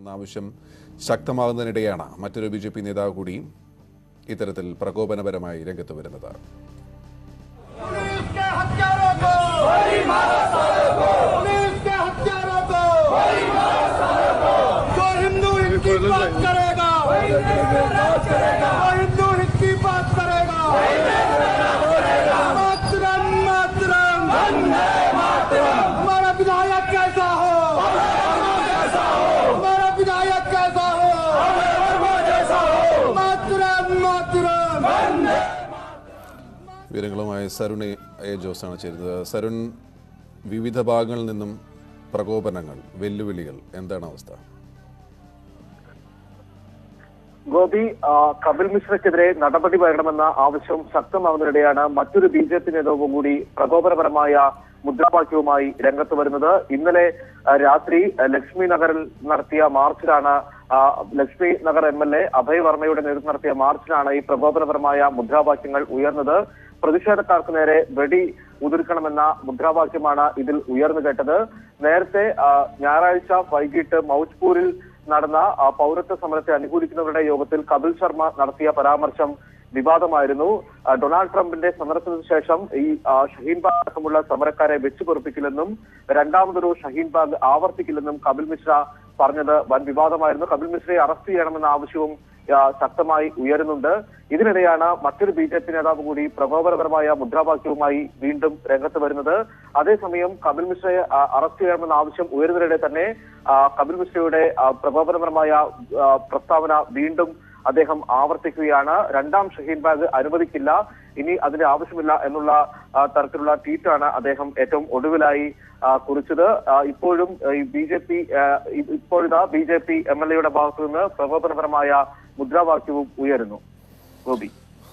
എന്ന ആവശ്യം ശക്തമാകുന്നതിനിടെയാണ് മറ്റൊരു ബി ജെ പി നേതാവ് കൂടി ഇത്തരത്തിൽ പ്രകോപനപരമായി രംഗത്ത് വരുന്നത്. സരുൺ എ ജോസാണ് ചേരുന്നത് സരുൺ വിവിധ ഭാഗങ്ങളിൽ നിന്നും പ്രകോപനങ്ങൾ വെല്ലുവിളികൾ എന്താണ് അവസ്ഥ? ഗോപി കപിൽ മിശ്രയ്ക്കെതിരെ നടപടി വരണമെന്ന ആവശ്യം ശക്തമാകുന്നതിനിടെയാണ് മറ്റൊരു ബി ജെ പി നേതാവും കൂടി പ്രകോപനപരമായ മുദ്രാവാക്യവുമായി രംഗത്ത് വരുന്നത്. ഇന്നലെ രാത്രി ലക്ഷ്മി നഗറിൽ നടത്തിയ മാർച്ചിലാണ് Lakshmi Nagar M L A Abhay വർമ്മയുടെ നേതൃത്വം നടത്തിയ മാർച്ചിലാണ് ഈ പ്രകോപനപരമായ മുദ്രാവാക്യങ്ങൾ ഉയർന്നത്. പ്രതിഷേധക്കാർക്ക് നേരെ വെടി ഉതിർക്കണമെന്ന മുദ്രാവാക്യമാണ് ഇതിൽ ഉയർന്നു കേട്ടത്. നേരത്തെ ഞായറാഴ്ച വൈകിട്ട് മൗജ്പൂരിൽ നടന്ന പൗരത്വ സമരത്തെ അനുകൂലിക്കുന്നവരുടെ യോഗത്തിൽ കപിൽ ശർമ്മ നടത്തിയ പരാമർശം വിവാദമായിരുന്നു. ഡൊണാൾഡ് ട്രംപിന്റെ സന്ദർശനത്തിന് ശേഷം ഈ ഷഹീൻ ബാഗ് അടക്കമുള്ള സമരക്കാരെ വെച്ചു പൊറപ്പിക്കില്ലെന്നും രണ്ടാമതൊരു ഷഹീൻ ബാഗ് ആവർത്തിക്കില്ലെന്നും കപിൽ മിശ്ര പറഞ്ഞത് വൻ വിവാദമായിരുന്നു. കപിൽ മിശ്രയെ അറസ്റ്റ് ചെയ്യണമെന്ന ആവശ്യവും ശക്തമായി ഉയരുന്നുണ്ട്. ഇതിനിടെയാണ് മറ്റൊരു ബി ജെ പി നേതാവ് കൂടി പ്രകോപനപരമായ മുദ്രാവാക്യവുമായി വീണ്ടും രംഗത്ത് വരുന്നത്. അതേസമയം കപിൽ മിശ്രയെ അറസ്റ്റ് ചെയ്യണമെന്ന ആവശ്യം ഉയരുന്നതിനിടെ തന്നെ കപിൽ മിശ്രയുടെ പ്രകോപനപരമായ പ്രസ്താവന വീണ്ടും അദ്ദേഹം ആവർത്തിക്കുകയാണ്. രണ്ടാം ഷഹീൻ ബാഗ് അനുവദിക്കില്ല. ഇനി അതിന്റെ ആവശ്യമില്ല എന്നുള്ള തരത്തിലുള്ള ട്വീറ്റാണ് അദ്ദേഹം ഏറ്റവും ഒടുവിലായി കുറിച്ചത്. ഇപ്പോഴും ബി ജെ പി ഇപ്പോഴിതാ B J P M L എയുടെ ഭാഗത്തു നിന്ന് പ്രകോപനപരമായ മുദ്രാവാക്യവും ഉയരുന്നു. ഗോപി.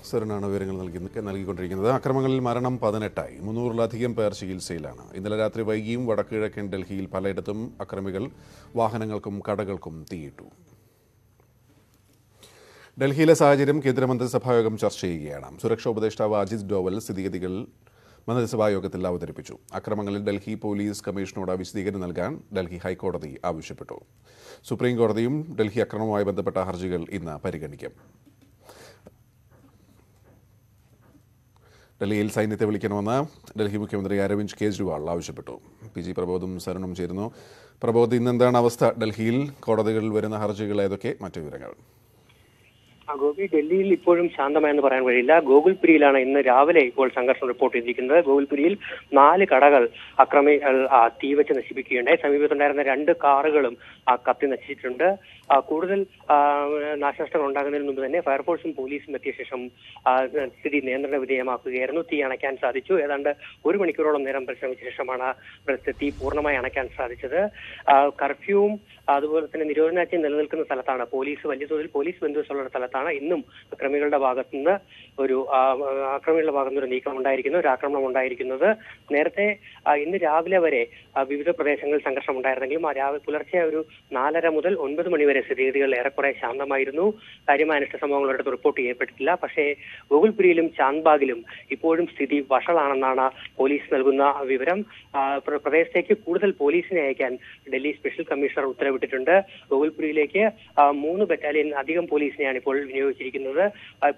സറിനാണ് വിവരങ്ങൾ നൽകി നൽകിക്കൊണ്ടിരിക്കുന്നത്. അക്രമങ്ങളിൽ മരണം പതിനെട്ടായി. മുന്നൂറിലധികം പേർ ചികിത്സയിലാണ്. ഇന്നലെ രാത്രി വൈകിയും വടക്കുകിഴക്കൻ ഡൽഹിയിൽ പലയിടത്തും അക്രമികൾ വാഹനങ്ങൾക്കും കടകൾക്കും തീയിട്ടു. ഡൽഹിയിലെ സാഹചര്യം കേന്ദ്രമന്ത്രിസഭായോഗം ചർച്ച ചെയ്യുകയാണ്. സുരക്ഷാ ഉപദേഷ്ടാവ് അജിത് ഡോവൽ സ്ഥിതിഗതികൾ മന്ത്രിസഭായോഗത്തിൽ അവതരിപ്പിച്ചു. അക്രമങ്ങളിൽ ഡൽഹി പോലീസ് കമ്മീഷനോട് വിശദീകരണം നൽകാൻ ഡൽഹി ഹൈക്കോടതി ആവശ്യപ്പെട്ടു. സുപ്രീം കോടതിയും ഡൽഹി അക്രമവുമായി ബന്ധപ്പെട്ട ഹർജികൾ ഇന്ന് പരിഗണിക്കും. ഡൽഹിയിൽ സൈന്യത്തെ വിളിക്കണമെന്ന് ഡൽഹി മുഖ്യമന്ത്രി അരവിന്ദ് കെജ്രിവാൾ ആവശ്യപ്പെട്ടു. പി ജി പ്രബോധും സരണും ചേരുന്നു. പ്രബോധ് ഇന്ന് എന്താണ് അവസ്ഥ? ഡൽഹിയിൽ കോടതികളിൽ വരുന്ന ഹർജികൾ ഏതൊക്കെ? മറ്റു വിവരങ്ങൾ. ഗോപി ഡൽഹിയിൽ ഇപ്പോഴും ശാന്തമായെന്ന് പറയാൻ കഴിയില്ല. ഗോകുൽപുരിയിലാണ് ഇന്ന് രാവിലെ ഇപ്പോൾ സംഘർഷം റിപ്പോർട്ട് ചെയ്തിരിക്കുന്നത്. ഗോകുൽപുരിയിൽ നാല് കടകൾ അക്രമികൾ തീവച്ച് നശിപ്പിക്കുകയുണ്ടായി. സമീപത്തുണ്ടായിരുന്ന രണ്ട് കാറുകളും കത്തി നശിച്ചിട്ടുണ്ട്. കൂടുതൽ നാശനഷ്ടങ്ങൾ ഉണ്ടാകുന്നതിന് മുമ്പ് തന്നെ ഫയർഫോഴ്സും പോലീസും എത്തിയ ശേഷം സ്ഥിതി നിയന്ത്രണ വിധേയമാക്കുകയായിരുന്നു. തീ അണയ്ക്കാൻ സാധിച്ചു. ഏതാണ്ട് ഒരു മണിക്കൂറോളം നേരം പരിശ്രമിച്ച ശേഷമാണ് തീ പൂർണമായി അണയ്ക്കാൻ സാധിച്ചത്. കർഫ്യൂവും അതുപോലെ തന്നെ നിരോധനാജ്ഞ നിലനിൽക്കുന്ന സ്ഥലത്താണ്. പോലീസ് വലിയ തോതിൽ പോലീസ് ബന്ധുവശമുള്ള സ്ഥലത്താണ്. ഇന്നും അക്രമികളുടെ ഭാഗത്തു നിന്ന് ഒരു അക്രമികളുടെ ഭാഗത്തുനിന്ന് ഒരു നീക്കം ഉണ്ടായിരിക്കുന്നു ഒരു ആക്രമണം ഉണ്ടായിരിക്കുന്നത്. നേരത്തെ ഇന്ന് രാവിലെ വരെ വിവിധ പ്രദേശങ്ങളിൽ സംഘർഷം ഉണ്ടായിരുന്നെങ്കിലും ആ രാവിലെ പുലർച്ചെ ഒരു നാലര മുതൽ ഒൻപത് മണിവരെ സ്ഥിതിഗതികൾ ഏറെക്കുറെ ശാന്തമായിരുന്നു. കാര്യമായ അനിഷ്ട സംഭവങ്ങൾ ഒരിടത്ത് റിപ്പോർട്ട് ചെയ്യപ്പെട്ടിട്ടില്ല. പക്ഷേ ഗോകുൽപുരിയിലും ചാന്ദ്ബാഗിലും ഇപ്പോഴും സ്ഥിതി വഷളാണെന്നാണ് പോലീസ് നൽകുന്ന വിവരം. പ്രദേശത്തേക്ക് കൂടുതൽ പോലീസിനെ അയക്കാൻ ഡൽഹി സ്പെഷ്യൽ കമ്മീഷണർ ഉത്തരവിട്ടിട്ടുണ്ട്. ഗോകുൽപുരിയിലേക്ക് മൂന്ന് ബറ്റാലിയൻ അധികം പോലീസിനെയാണ് ഇപ്പോൾ വിനിയോഗിച്ചിരിക്കുന്നത്.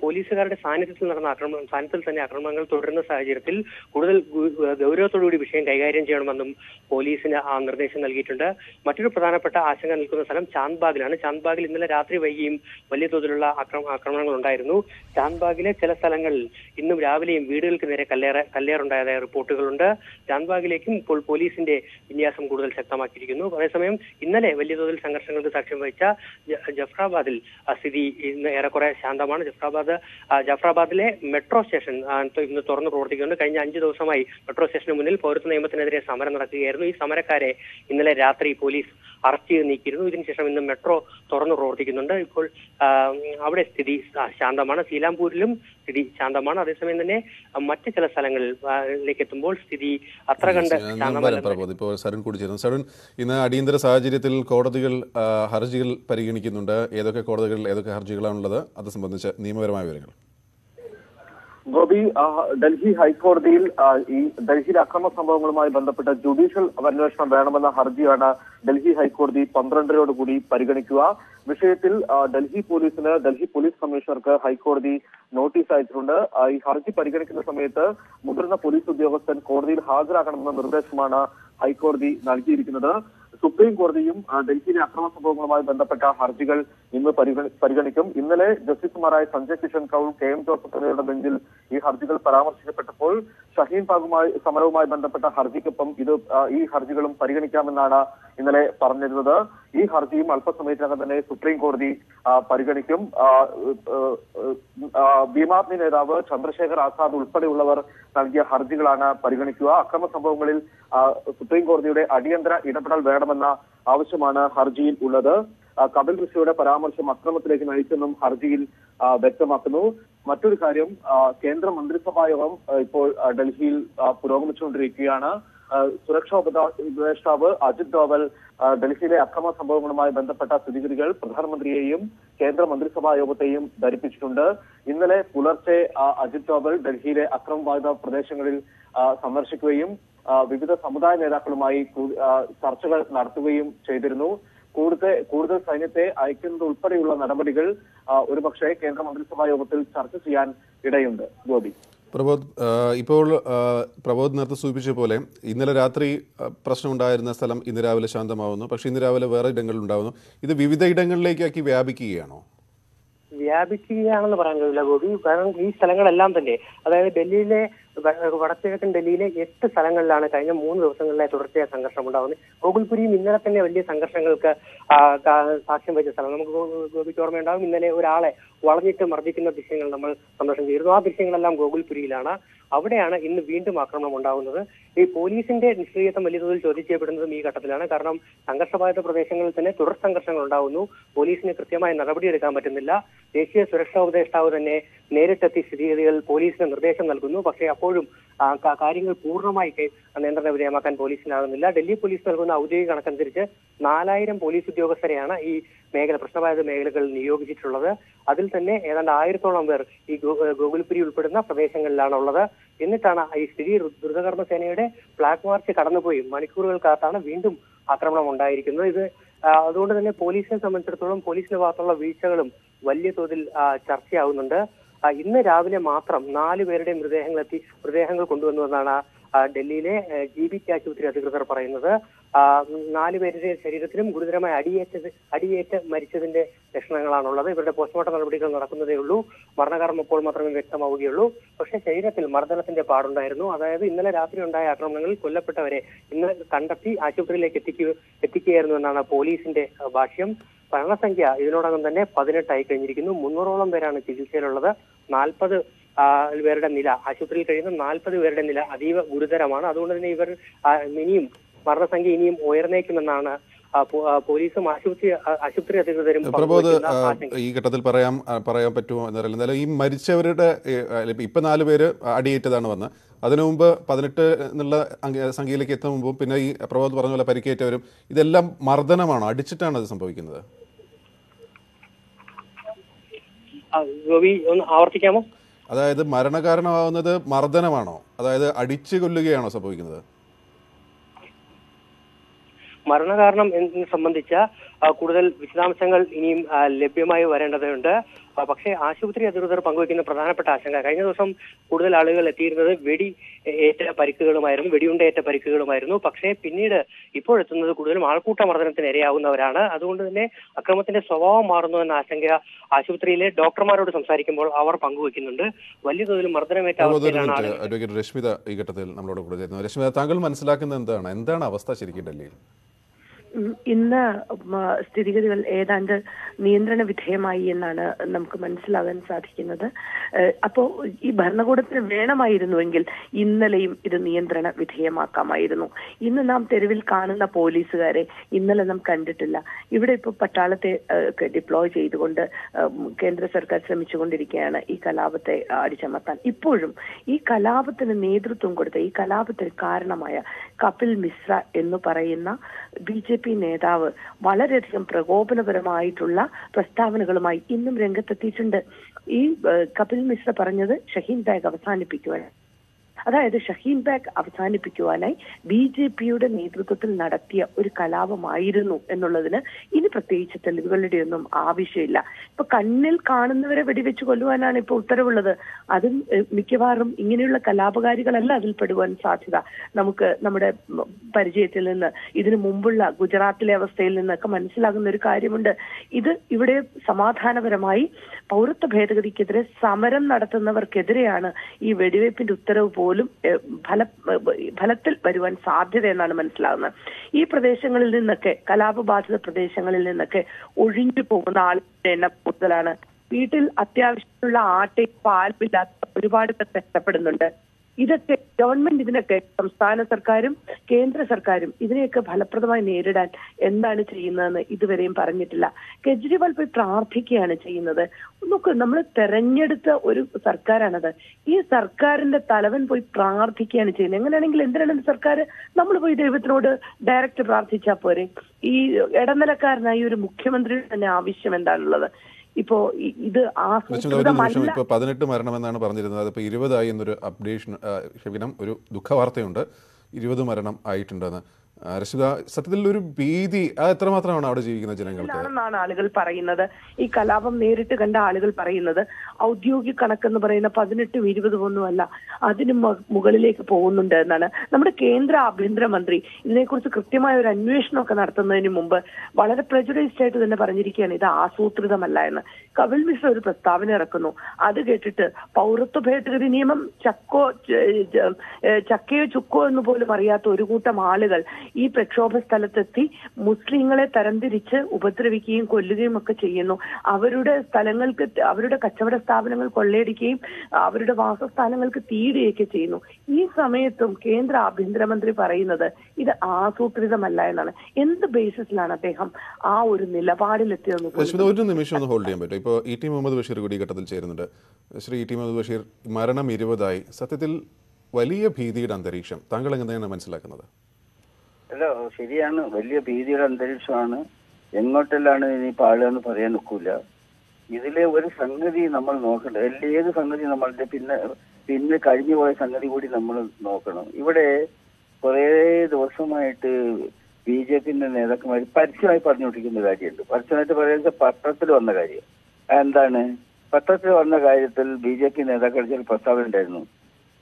പോലീസുകാരുടെ സാന്നിധ്യത്തിൽ നടന്ന ആക്രമണം സാന്നിധ്യത്തിൽ തന്നെ ആക്രമണങ്ങൾ തുടരുന്ന സാഹചര്യത്തിൽ കൂടുതൽ ഗൗരവത്തോടുകൂടി വിഷയം കൈകാര്യം ചെയ്യണമെന്നും പോലീസിന് ആ നിർദ്ദേശം നൽകിയിട്ടുണ്ട്. മറ്റൊരു പ്രധാനപ്പെട്ട ആശങ്ക നിൽക്കുന്ന സ്ഥലം ചാന്ദ്ബാഗിലാണ്. ചാന്ദ്ബാഗിൽ ഇന്നലെ രാത്രി വൈകിയും വലിയ തോതിലുള്ള ആക്രമ ആക്രമണങ്ങൾ ഉണ്ടായിരുന്നു ചാന്ദ്ബാഗിലെ ചില സ്ഥലങ്ങളിൽ ഇന്നും രാവിലെയും വീടുകൾക്ക് നേരെ കല്ലേറ കല്ലേറുണ്ടായതായ റിപ്പോർട്ടുകളുണ്ട്. ചാന്ദ്ബാഗിലേക്കും ഇപ്പോൾ പോലീസിന്റെ വിന്യാസം കൂടുതൽ ശക്തമാക്കിയിരിക്കുന്നു. അതേസമയം ഇന്നലെ വലിയ തോതിൽ സംഘർഷങ്ങൾക്ക് സാക്ഷ്യം വഹിച്ച ജഫ്രാബാദിൽ സ്ഥിതി ഇന്ന് ഏറെക്കുറെ ശാന്തമാണ്. ജഫ്രാബാദ് ജഫ്രാബാദിലെ മെട്രോ സ്റ്റേഷൻ ഇന്ന് തുറന്നു പ്രവർത്തിക്കുന്നുണ്ട്. കഴിഞ്ഞ അഞ്ച് ദിവസമായി മെട്രോ സ്റ്റേഷന് മുന്നിൽ പൗരത്വ നിയമത്തിനെതിരെ സമരം നടക്കുകയായിരുന്നു. ഈ സമരക്കാരെ ഇന്നലെ രാത്രി പോലീസ് അറസ്റ്റ് ചെയ്ത് നീക്കിയിരുന്നു. ഇതിനുശേഷം ഇന്ന് മെട്രോ തുറന്നു പ്രവർത്തിക്കുന്നുണ്ട്. ഇപ്പോൾ അവിടെ സ്ഥിതി ശാന്തമാണ്. സീലാംപൂരിലും സ്ഥിതി ശാന്തമാണ്. അതേസമയം തന്നെ മറ്റു ചില സ്ഥലങ്ങളിലേക്ക് എത്തുമ്പോൾ സ്ഥിതി അത്ര കണ്ട് പ്രബോധ് ഇപ്പോൾ സരുൺ കൂടി ചേരുന്നു സരുൺ ഇന്ന് അടിയന്തര സാഹചര്യത്തിൽ കോടതികൾ ഹർജികൾ പരിഗണിക്കുന്നുണ്ട്. ഏതൊക്കെ കോടതികൾ ഏതൊക്കെ ഹർജികളാണുള്ളത് അത് സംബന്ധിച്ച് നിയമപരമായ വിവരങ്ങൾ. ഗോപി ഡൽഹി ഹൈക്കോടതിയിൽ ഈ ഡൽഹിയിലെ അക്രമ സംഭവങ്ങളുമായി ബന്ധപ്പെട്ട ജുഡീഷ്യൽ അന്വേഷണം വേണമെന്ന ഹർജിയാണ് ഡൽഹി ഹൈക്കോടതി പന്ത്രണ്ടരയോട് കൂടി പരിഗണിക്കുക. വിഷയത്തിൽ ഡൽഹി പോലീസിന് ഡൽഹി പോലീസ് കമ്മീഷണർക്ക് ഹൈക്കോടതി നോട്ടീസ് അയച്ചിട്ടുണ്ട്. ഈ ഹർജി പരിഗണിക്കുന്ന സമയത്ത് മുതിർന്ന പോലീസ് ഉദ്യോഗസ്ഥൻ കോടതിയിൽ ഹാജരാക്കണമെന്ന നിർദ്ദേശമാണ് ഹൈക്കോടതി നൽകിയിരിക്കുന്നത്. സുപ്രീം കോടതിയും ഡൽഹിയിലെ അക്രമ സംഭവങ്ങളുമായി ബന്ധപ്പെട്ട ഹർജികൾ ഇന്ന് പരിഗണിക്കും. ഇന്നലെ ജസ്റ്റിസുമാരായ സഞ്ജയ് കിഷൻ കൌൾ കെ എം ജോസഫ് എന്നിവരുടെ ബെഞ്ചിൽ ഈ ഹർജികൾ പരാമർശിക്കപ്പെട്ടപ്പോൾ ഷഹീൻ ബാഗുമായി സമരവുമായി ബന്ധപ്പെട്ട ഹർജിക്കൊപ്പം ഇത് ഈ ഹർജികളും പരിഗണിക്കാമെന്നാണ് ഇന്നലെ പറഞ്ഞിരുന്നത്. ഈ ഹർജിയും അല്പസമയത്തിനകം തന്നെ സുപ്രീം കോടതി പരിഗണിക്കും. ആ, ഏഹ്, ഭീം ആദ്മി നേതാവ് ചന്ദ്രശേഖർ ആസാദ് ഉൾപ്പെടെയുള്ളവർ നൽകിയ ഹർജികളാണ് പരിഗണിക്കുക. അക്രമ സംഭവങ്ങളിൽ സുപ്രീം കോടതിയുടെ അടിയന്തര ഇടപെടൽ വേണമെന്ന ആവശ്യമാണ് ഹർജിയിൽ ഉള്ളത്. കപിൽ ഋഷിയുടെ പരാമർശം അക്രമത്തിലേക്ക് നയിച്ചെന്നും ഹർജിയിൽ വ്യക്തമാക്കുന്നു. മറ്റൊരു കാര്യം കേന്ദ്ര മന്ത്രിസഭാ യോഗം ഇപ്പോൾ ഡൽഹിയിൽ പുരോഗമിച്ചുകൊണ്ടിരിക്കുകയാണ്. സുരക്ഷാ ഉപദാ- ഉപദേഷ്ടാവ് അജിത് ഡോവൽ ഡൽഹിയിലെ അക്രമ സംഭവങ്ങളുമായി ബന്ധപ്പെട്ട സ്ഥിതിഗതികൾ പ്രധാനമന്ത്രിയെയും കേന്ദ്ര മന്ത്രിസഭാ യോഗത്തെയും ധരിപ്പിച്ചിട്ടുണ്ട്. ഇന്നലെ പുലർച്ചെ അജിത് ഡോവൽ ഡൽഹിയിലെ അക്രമബാധിത പ്രദേശങ്ങളിൽ ആ, സന്ദർശിക്കുകയും വിവിധ സമുദായ നേതാക്കളുമായി ചർച്ചകൾ നടത്തുകയും ചെയ്തിരുന്നു. കൂടുതൽ കൂടുതൽ സൈന്യത്തെ അയക്കുന്നത് ഉൾപ്പെടെയുള്ള നടപടികൾ ഒരുപക്ഷെ കേന്ദ്ര മന്ത്രിസഭാ യോഗത്തിൽ ചർച്ച ചെയ്യാൻ ഇടയുണ്ട്. ഗോപി. പ്രബോധ് ഇപ്പോൾ പ്രബോധ് നേരത്തെ സൂചിപ്പിച്ച പോലെ ഇന്നലെ രാത്രി പ്രശ്നം പ്രശ്നമുണ്ടായിരുന്ന സ്ഥലം ഇന്ന് രാവിലെ ശാന്തമാവുന്നു. പക്ഷേ ഇന്ന് രാവിലെ വേറെ ഇടങ്ങളിൽ ഉണ്ടാവുന്നു. ഇത് വിവിധ ഇടങ്ങളിലേക്കാക്കി വ്യാപിക്കുകയാണോ? വ്യാപിക്കുകയാണെന്ന് പറയാൻ കഴിയില്ല ഗോപി. കാരണം ഈ സ്ഥലങ്ങളെല്ലാം തന്നെ അതായത് ഡൽഹിയിലെ വടക്കുകിഴക്കൻ ഡൽഹിയിലെ എട്ട് സ്ഥലങ്ങളിലാണ് കഴിഞ്ഞ മൂന്ന് ദിവസങ്ങളിലായി തുടർച്ചയായ സംഘർഷം ഉണ്ടാകുന്നത്. ഗോകുൽപുരിയും ഇന്നലെ തന്നെ വലിയ സംഘർഷങ്ങൾക്ക് സാക്ഷ്യം വഹിച്ച സ്ഥലം. നമുക്ക് ഗോപിക്ക് ഓർമ്മയുണ്ടാകും. ഇന്നലെ ഒരാളെ വളഞ്ഞിട്ട് മർദ്ദിക്കുന്ന ദൃശ്യങ്ങൾ നമ്മൾ സന്ദർശനം ചെയ്തിരുന്നു. ആ ദൃശ്യങ്ങളെല്ലാം ഗോകുൽപുരിയിലാണ്. അവിടെയാണ് ഇന്ന് വീണ്ടും ആക്രമണം ഉണ്ടാകുന്നത്. ഈ പോലീസിന്റെ നിഷ്ക്രിയത്വം വലിയ തോതിൽ ചോദ്യം ചെയ്യപ്പെടുന്നതും ഈ ഘട്ടത്തിലാണ്. കാരണം സംഘർഷബാധിത പ്രദേശങ്ങളിൽ തന്നെ തുടർ സംഘർഷങ്ങൾ ഉണ്ടാകുന്നു. പോലീസിന് കൃത്യമായ നടപടിയെടുക്കാൻ പറ്റുന്നില്ല. ദേശീയ സുരക്ഷാ ഉപദേഷ്ടാവ് തന്നെ നേരിട്ടെത്തി സ്ഥിതിഗതികൾ പോലീസിന് നിർദ്ദേശം നൽകുന്നു. പക്ഷേ അപ്പോഴും കാര്യങ്ങൾ പൂർണമായി നിയന്ത്രണ വിധേയമാക്കാൻ പോലീസിനാകുന്നില്ല. ഡൽഹി പോലീസ് നൽകുന്ന ഔദ്യോഗിക കണക്കനുസരിച്ച് നാലായിരം പോലീസ് ഉദ്യോഗസ്ഥരെയാണ് ഈ മേഖല പ്രശ്നബാധിത മേഖലകളിൽ നിയോഗിച്ചിട്ടുള്ളത്. അതിൽ തന്നെ ഏതാണ്ട് ആയിരത്തോളം പേർ ഈ ഗോകുൽപുരി ഉൾപ്പെടുന്ന പ്രദേശങ്ങളിലാണ് ഉള്ളത് എന്നിട്ടാണ് ഈ സ്ഥിതി. ദ്രുതകർമ്മ സേനയുടെ ഫ്ലാഗ് മാർച്ച് കടന്നുപോയി. മണിക്കൂറുകൾക്കകത്താണ് വീണ്ടും ആക്രമണം ഉണ്ടായിരിക്കുന്നത്. ഇത് അതുകൊണ്ട് തന്നെ പോലീസിനെ സംബന്ധിച്ചിടത്തോളം പോലീസിന്റെ ഭാഗത്തുള്ള വീഴ്ചകളും വലിയ തോതിൽ ചർച്ചയാവുന്നുണ്ട്. ഇന്ന് രാവിലെ മാത്രം നാല് പേരുടെ മൃതദേഹങ്ങൾ എത്തി മൃതദേഹങ്ങൾ കൊണ്ടുവന്നുവെന്നാണ് ഡൽഹിയിലെ ജി ബി ടി ആശുപത്രി അധികൃതർ പറയുന്നത്. ആ, നാല് പേരുടെ ശരീരത്തിലും ഗുരുതരമായി അടിയേറ്റത് അടിയേറ്റ് മരിച്ചതിന്റെ ലക്ഷണങ്ങളാണുള്ളത്. ഇവരുടെ പോസ്റ്റ്മോർട്ടം നടപടികൾ നടക്കുന്നതേ ഉള്ളൂ. മരണകാരണം ഇപ്പോൾ മാത്രമേ വ്യക്തമാവുകയുള്ളൂ. പക്ഷേ ശരീരത്തിൽ മർദ്ദനത്തിന്റെ പാടുണ്ടായിരുന്നു. അതായത് ഇന്നലെ രാത്രി ഉണ്ടായ ആക്രമണങ്ങളിൽ കൊല്ലപ്പെട്ടവരെ ഇന്ന് കണ്ടെത്തി ആശുപത്രിയിലേക്ക് എത്തിക്കുക എത്തിക്കുകയായിരുന്നു എന്നാണ് പോലീസിന്റെ ഭാഷ്യം. മരണസംഖ്യ ഇതിനോടകം തന്നെ പതിനെട്ടായി കഴിഞ്ഞിരിക്കുന്നു. മുന്നൂറോളം പേരാണ് ചികിത്സയിലുള്ളത്. നാൽപ്പത് പേരുടെ നില ആശുപത്രിയിൽ കഴിയുന്ന നാൽപ്പത് പേരുടെ നില അതീവ ഗുരുതരമാണ്. അതുകൊണ്ട് തന്നെ ഇവർ ഇനിയും മരണസംഖ്യ ഇനിയും ഉയർന്നേക്കുമെന്നാണ് പോലീസും ആശുപത്രി ആശുപത്രി അധികൃതരും പ്രബോധ്. ഈ ഘട്ടത്തിൽ പറയാം പറയാൻ പറ്റുമോ എന്നറിയില്ല. ഈ മരിച്ചവരുടെ ഇപ്പൊ നാല് പേര് അടിയേറ്റതാണ് വന്ന്. അതിനു മുമ്പ് പതിനെട്ട് എന്നുള്ള സംഖ്യയിലേക്ക് എത്തുന്ന മുമ്പും പിന്നെ ഈ പ്രബോധ് പറഞ്ഞ പോലെ പരിക്കേറ്റവരും ഇതെല്ലാം മർദ്ദനമാണോ അടിച്ചിട്ടാണ് അത് സംഭവിക്കുന്നത് ആ, ഗോപി ഒന്ന് ആവർത്തിക്കാമോ? അതായത് മരണകാരണമാവുന്നത് മർദ്ദനമാണോ? അതായത് അടിച്ചു കൊല്ലുകയാണോ സംഭവിക്കുന്നത്? മരണകാരണം സംബന്ധിച്ച കൂടുതൽ വിശദാംശങ്ങൾ ഇനിയും ലഭ്യമായി വരേണ്ടതുണ്ട്. പക്ഷേ ആശുപത്രി അധികൃതർ പങ്കുവയ്ക്കുന്ന പ്രധാനപ്പെട്ട ആശങ്ക കഴിഞ്ഞ ദിവസം കൂടുതൽ ആളുകൾ എത്തിയിരുന്നത് വെടി ഏറ്റ പരിക്കുകളുമായിരുന്നു വെടിയുണ്ടേറ്റ പരിക്കുകളുമായിരുന്നു. പക്ഷേ പിന്നീട് ഇപ്പോഴെത്തുന്നത് കൂടുതലും ആൾക്കൂട്ട മർദ്ദനത്തിന് ഇരയാവുന്നവരാണ്. അതുകൊണ്ട് തന്നെ അക്രമത്തിന്റെ സ്വഭാവം മാറുന്നു എന്ന ആശങ്ക ആശുപത്രിയിലെ ഡോക്ടർമാരോട് സംസാരിക്കുമ്പോൾ അവർ പങ്കുവയ്ക്കുന്നുണ്ട്. വലിയ തോതിൽ മർദ്ദനമേറ്റ അവസ്ഥയിലാണ് രശ്മിത ഈ ഘട്ടത്തിൽ നമ്മളോട് രശ്മിത താങ്കൾ മനസ്സിലാക്കുന്നത് എന്താണ്? എന്താണ് അവസ്ഥ ശരിക്കും ഡൽഹിയിൽ? ഇന്ന് സ്ഥിതിഗതികൾ ഏതാണ്ട് നിയന്ത്രണ വിധേയമായി എന്നാണ് നമുക്ക് മനസ്സിലാകാൻ സാധിക്കുന്നത്. അപ്പോ ഈ ഭരണകൂടത്തിന് വേണമായിരുന്നുവെങ്കിൽ ഇന്നലെയും ഇത് നിയന്ത്രണ വിധേയമാക്കാമായിരുന്നു. ഇന്ന് നാം തെരുവിൽ കാണുന്ന പോലീസുകാരെ ഇന്നലെ നാം കണ്ടിട്ടില്ല. ഇവിടെ ഇപ്പോൾ പട്ടാളത്തെ ഡിപ്ലോയ് ചെയ്തുകൊണ്ട് കേന്ദ്ര സർക്കാർ ശ്രമിച്ചുകൊണ്ടിരിക്കുകയാണ് ഈ കലാപത്തെ അടിച്ചമർത്താൻ. ഇപ്പോഴും ഈ കലാപത്തിന് നേതൃത്വം കൊടുത്ത ഈ കലാപത്തിന് കാരണമായ കപിൽ മിശ്ര എന്ന് പറയുന്ന ബി ജെ പി നേതാവ് വളരെയധികം പ്രകോപനപരമായിട്ടുള്ള പ്രസ്താവനകളുമായി ഇന്നും രംഗത്തെത്തിയിട്ടുണ്ട്. ഈ കപിൽ മിശ്ര പറഞ്ഞത് ഷഹീൻ ബാഗ് അവസാനിപ്പിക്കുവാൻ അതായത് ഷഹീൻ ബാഗ് അവസാനിപ്പിക്കുവാനായി ബി ജെ പിയുടെ നേതൃത്വത്തിൽ നടത്തിയ ഒരു കലാപമായിരുന്നു എന്നുള്ളതിന് ഇനി പ്രത്യേകിച്ച് തെളിവുകളുടെ ഒന്നും ആവശ്യമില്ല. ഇപ്പൊ കണ്ണിൽ കാണുന്നവരെ വെടിവെച്ച് കൊല്ലുവാനാണ് ഇപ്പൊ ഉത്തരവുള്ളത്. അതും മിക്കവാറും ഇങ്ങനെയുള്ള കലാപകാരികളല്ല അതിൽ പെടുവാൻ സാധ്യത. നമുക്ക് നമ്മുടെ പരിചയത്തിൽ നിന്ന് ഇതിനു മുമ്പുള്ള ഗുജറാത്തിലെ അവസ്ഥയിൽ നിന്നൊക്കെ മനസ്സിലാകുന്ന ഒരു കാര്യമുണ്ട്. ഇത് ഇവിടെ സമാധാനപരമായി പൗരത്വ ഭേദഗതിക്കെതിരെ സമരം നടത്തുന്നവർക്കെതിരെയാണ് ഈ വെടിവെപ്പിന്റെ ഉത്തരവ് പോലും ഫല ഫലത്തിൽ വരുവാൻ സാധ്യത എന്നാണ് മനസ്സിലാകുന്നത് ഈ പ്രദേശങ്ങളിൽ നിന്നൊക്കെ കലാപബാധിത പ്രദേശങ്ങളിൽ നിന്നൊക്കെ ഒഴിഞ്ഞു പോകുന്ന ആളുകളുടെ എണ്ണം കൂടുതലാണ്. വീട്ടിൽ അത്യാവശ്യമുള്ള ആട്ടയും പാൽപ്പില്ലാത്ത ഒരുപാട് പേർ കഷ്ടപ്പെടുന്നുണ്ട്. ഇതൊക്കെ ഗവൺമെന്റ് ഇതിനൊക്കെ സംസ്ഥാന സർക്കാരും കേന്ദ്ര സർക്കാരും ഇതിനെയൊക്കെ ഫലപ്രദമായി നേരിടാൻ എന്താണ് ചെയ്യുന്നതെന്ന് ഇതുവരെയും പറഞ്ഞിട്ടില്ല. കെജ്രിവാൾ പോയി പ്രാർത്ഥിക്കുകയാണ് ചെയ്യുന്നത്. നോക്ക് നമ്മൾ തെരഞ്ഞെടുത്ത ഒരു സർക്കാരാണത്. ഈ സർക്കാരിന്റെ തലവൻ പോയി പ്രാർത്ഥിക്കുകയാണ് ചെയ്യുന്നത്. എങ്ങനെയാണെങ്കിൽ എന്തിനാണ് സർക്കാർ നമ്മൾ പോയി ദൈവത്തിനോട് ഡയറക്റ്റ് പ്രാർത്ഥിച്ചാൽ പോരെ? ഈ ഇടനിലക്കാരനായി ഒരു മുഖ്യമന്ത്രിയുടെ തന്നെ ആവശ്യം എന്താണുള്ളത്? ഇപ്പോ ഇത് ആസൂത്രിതമല്ല പതിനെട്ട് മരണമെന്നാണ് പറഞ്ഞിരുന്നത്. അതിപ്പോ ഇരുപതായി എന്നൊരു അപ്ഡേഷൻ ക്ഷമിക്കണം ഒരു ദുഃഖവാർത്തയുണ്ട്. ഇരുപത് മരണം ആയിട്ടുണ്ടെന്ന്. രശ്മിത സത്യത്തിൽ ഒരു ഭീതി അത് എത്രമാത്രമാണ് അവിടെ ജീവിക്കുന്ന ജനങ്ങൾക്ക്? ആളുകൾ പറയുന്നത്. ഈ കലാപം നേരിട്ട് കണ്ട ആളുകൾ പറയുന്നത് ഔദ്യോഗിക കണക്കെന്ന് പറയുന്ന പതിനെട്ടും ഇരുപതും ഒന്നുമല്ല അതിന് മുകളിലേക്ക് പോകുന്നുണ്ട് എന്നാണ്. നമ്മുടെ കേന്ദ്ര ആഭ്യന്തരമന്ത്രി ഇതിനെക്കുറിച്ച് കൃത്യമായ ഒരു അന്വേഷണമൊക്കെ നടത്തുന്നതിന് മുമ്പ് വളരെ പ്രജുഡൈസ്ഡ് ആയിട്ട് തന്നെ പറഞ്ഞിരിക്കുകയാണ് ഇത് ആസൂത്രിതമല്ല എന്ന്. കപിൽ മിശ്ര ഒരു പ്രസ്താവന ഇറക്കുന്നു. അത് കേട്ടിട്ട് പൗരത്വ ഭേദഗതി നിയമം ചക്കോ ചക്കയോ ചുക്കോ എന്ന് പോലും അറിയാത്ത ഒരു കൂട്ടം ആളുകൾ ഈ പ്രക്ഷോഭ സ്ഥലത്തെത്തി മുസ്ലിങ്ങളെ തരംതിരിച്ച് ഉപദ്രവിക്കുകയും കൊല്ലുകയും ഒക്കെ ചെയ്യുന്നു. അവരുടെ സ്ഥലങ്ങൾക്ക് അവരുടെ കച്ചവട സ്ഥാപനങ്ങൾ കൊള്ളയടിക്കുകയും അവരുടെ വാസസ്ഥാനങ്ങൾക്ക് തീയിടുകയൊക്കെ ചെയ്യുന്നു. ഈ സമയത്തും കേന്ദ്ര ആഭ്യന്തരമന്ത്രി പറയുന്നത് ഇത് ആസൂത്രിതമല്ല എന്നാണ്. എന്ത് ബേസിസിലാണ് അദ്ദേഹം ആ ഒരു നിലപാടിലെത്തിയതെന്ന് ഒരു നിമിഷം ഒന്ന് ഹോൾഡ് ചെയ്യാൻ പറ്റും ഇപ്പോൾ ഇ ടി മുഹമ്മദ് ബഷീർ കൂടി ഘട്ടത്തിൽ ചേരുന്നുണ്ട്. ശ്രീ ഇ ടി മുഹമ്മദ് ബഷീർ മരണം ഇരുപതായി. സത്യത്തിൽ വലിയ ഭീതിയുടെ അന്തരീക്ഷം. താങ്കൾ എങ്ങനെയാണ് മനസ്സിലാക്കുന്നത്? അല്ല ശരിയാണ്. വലിയ ഭീതിയുടെ അന്തരീക്ഷമാണ്. എങ്ങോട്ടെല്ലാണ് ഇനി പാടുകയെന്ന് പറയാൻ ഒക്കില്ല. ഇതിലെ ഒരു സംഗതി നമ്മൾ നോക്കണ്ട. എല്ലാ- ഏത് സംഗതി നമ്മളുടെ പിന്നെ പിന്നെ കഴിഞ്ഞു പോയ സംഗതി കൂടി നമ്മൾ നോക്കണം. ഇവിടെ കുറേ ദിവസമായിട്ട് ബി ജെ പിന്റെ നേതാക്കന്മാർ പരസ്യമായി പറഞ്ഞുകൊണ്ടിരിക്കുന്ന കാര്യമുണ്ട്. പരസ്യമായിട്ട് പറയുന്നത് പത്രത്തിൽ വന്ന കാര്യം. എന്താണ്? പത്രത്തിൽ വന്ന കാര്യത്തിൽ ബി ജെ പി നേതാക്കൾ ചില പ്രസ്താവന ഉണ്ടായിരുന്നു.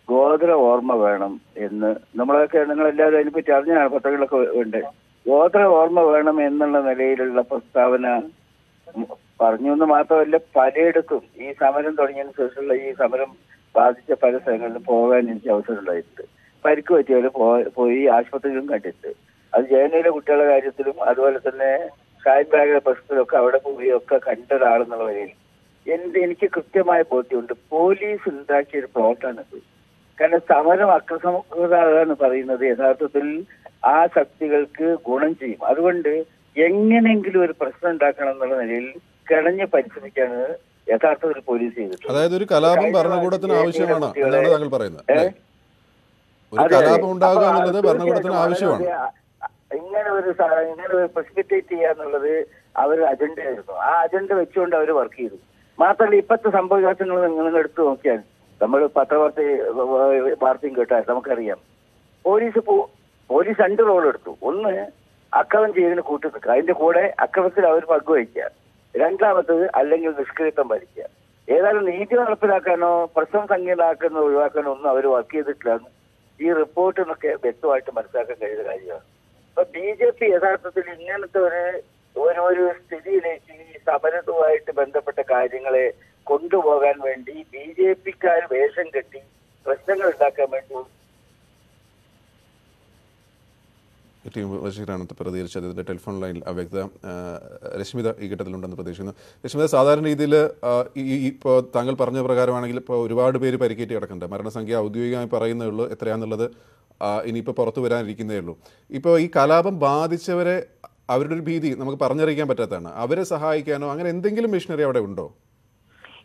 ഗോത്ര ഓർമ്മ വേണം എന്ന് നമ്മളൊക്കെ നിങ്ങൾ നിങ്ങളെല്ലാവരും അതിനെപ്പറ്റി അറിഞ്ഞാണ് പത്രങ്ങളൊക്കെ ഉണ്ട്. ഗോത്ര ഓർമ്മ വേണം എന്നുള്ള നിലയിലുള്ള പ്രസ്താവന പറഞ്ഞു എന്ന് മാത്രമല്ല പലയിടത്തും ഈ സമരം തുടങ്ങിയതിനു ശേഷമുള്ള ഈ സമരം ബാധിച്ച പല സ്ഥലങ്ങളിലും പോകാൻ എനിക്ക് അവസരം ഉണ്ടായിട്ടുണ്ട് പരിക്ക് പറ്റിയവർ പോയി ആശുപത്രിയിലും കണ്ടിട്ട് അത് ജയനയിലെ കുട്ടികളുടെ കാര്യത്തിലും അതുപോലെ തന്നെ ഷാഹിൻ ബാഗിലെ പ്രശ്നത്തിലൊക്കെ അവിടെ പോയി ഒക്കെ കണ്ട ഒരാളെന്നുള്ള നിലയിൽ എന്ത് എനിക്ക് കൃത്യമായ ബോധ്യമുണ്ട്. പോലീസ് ഉണ്ടാക്കിയ ഒരു പ്ലോട്ടാണിത്. കാരണം സമരം അക്രമകത എന്ന് പറയുന്നത് യഥാർത്ഥത്തിൽ ആ ശക്തികൾക്ക് ഗുണം ചെയ്യും. അതുകൊണ്ട് എങ്ങനെയെങ്കിലും ഒരു പ്രശ്നം ഉണ്ടാക്കണം എന്നുള്ള നിലയിൽ കിടഞ്ഞ് പരിശ്രമിക്കാണ് യഥാർത്ഥത്തിൽ പോലീസ് ചെയ്തിട്ടുള്ളത്. അതായത് ഒരു കലാപം ഭരണകൂടത്തിന് ആവശ്യമാണ് എന്നാണ് താങ്കൾ പറയുന്നത്? ഒരു. കലാപം ഉണ്ടാകുക എന്നുള്ളത് ഭരണകൂടത്തിന് ആവശ്യമാണ്. ഇങ്ങനെ ഒരു ഇങ്ങനെ ഒരു പ്രസിപ്പിറ്റേറ്റ് ചെയ്യുക എന്നുള്ളത് അവരുടെ അജണ്ട ആയിരുന്നു. ആ അജണ്ട വെച്ചുകൊണ്ട് അവർ വർക്ക് ചെയ്തു. മാത്രമല്ല ഇപ്പോഴത്തെ സംഭവവികാസങ്ങൾ നിങ്ങൾ എടുത്തു നോക്കിയാൽ നമ്മൾ പത്രവാർത്ത വാർത്തയും കേട്ടാൽ നമുക്കറിയാം. പോലീസ് പോലീസ് രണ്ട് റോൾ എടുത്തു. ഒന്ന് അക്രമം ചെയ്തതിന് കൂട്ടി നിൽക്കുക. അതിന്റെ കൂടെ അക്രമത്തിൽ അവർ പങ്കുവയ്ക്കുക. രണ്ടാമത്തത് അല്ലെങ്കിൽ നിഷ്ക്രിയത്വം ഭരിക്കുക ഏതായാലും നീതി നടപ്പിലാക്കാനോ പ്രശ്നം സംഖ്യയിലാക്കാനോ ഒഴിവാക്കാനോ ഒന്നും അവർ വർക്ക് ചെയ്തിട്ടില്ലെന്ന് ഈ റിപ്പോർട്ടിൽ നിന്നൊക്കെ വ്യക്തമായിട്ട് മനസ്സിലാക്കാൻ കഴിയുന്ന കാര്യമാണ്. അപ്പൊ ബി ജെ പി യഥാർത്ഥത്തിൽ ഇങ്ങനത്തെ ഒരു ഒരു ഒരു സ്ഥിതിയിലേക്ക് ഈ സമരവുമായിട്ട് ബന്ധപ്പെട്ട കാര്യങ്ങളെ കൊണ്ടുപോകാൻ വേണ്ടി ബി വേഷം കെട്ടി പ്രശ്നങ്ങൾ ഉണ്ടാക്കാൻ വേണ്ടി പ്രതികരിച്ചത്. ടെലിഫോൺ ലൈനിൽ അവ്യക്ത ആ, രശ്മിത ഈ ഘട്ടത്തിലുണ്ടെന്ന് പ്രതീക്ഷിക്കുന്നു. രശ്മിത സാധാരണ രീതിയിൽ ഈ ഇപ്പോൾ താങ്കൾ പറഞ്ഞ പ്രകാരമാണെങ്കിൽ ഇപ്പോൾ ഒരുപാട് പേര് പരിക്കേറ്റ് കിടക്കുന്നുണ്ട്. മരണസംഖ്യ ഔദ്യോഗികമായി പറയുന്നേ ഉള്ളൂ എത്രയാണെന്നുള്ളത് ഇനിയിപ്പോൾ പുറത്തു വരാനിരിക്കുന്നേ ഉള്ളൂ. ഇപ്പോൾ ഈ കലാപം ബാധിച്ചവരെ അവരുടെ ഒരു ഭീതി നമുക്ക് പറഞ്ഞറിയിക്കാൻ പറ്റാത്തതാണ്. അവരെ സഹായിക്കാനോ അങ്ങനെ എന്തെങ്കിലും മിഷനറി അവിടെ ഉണ്ടോ?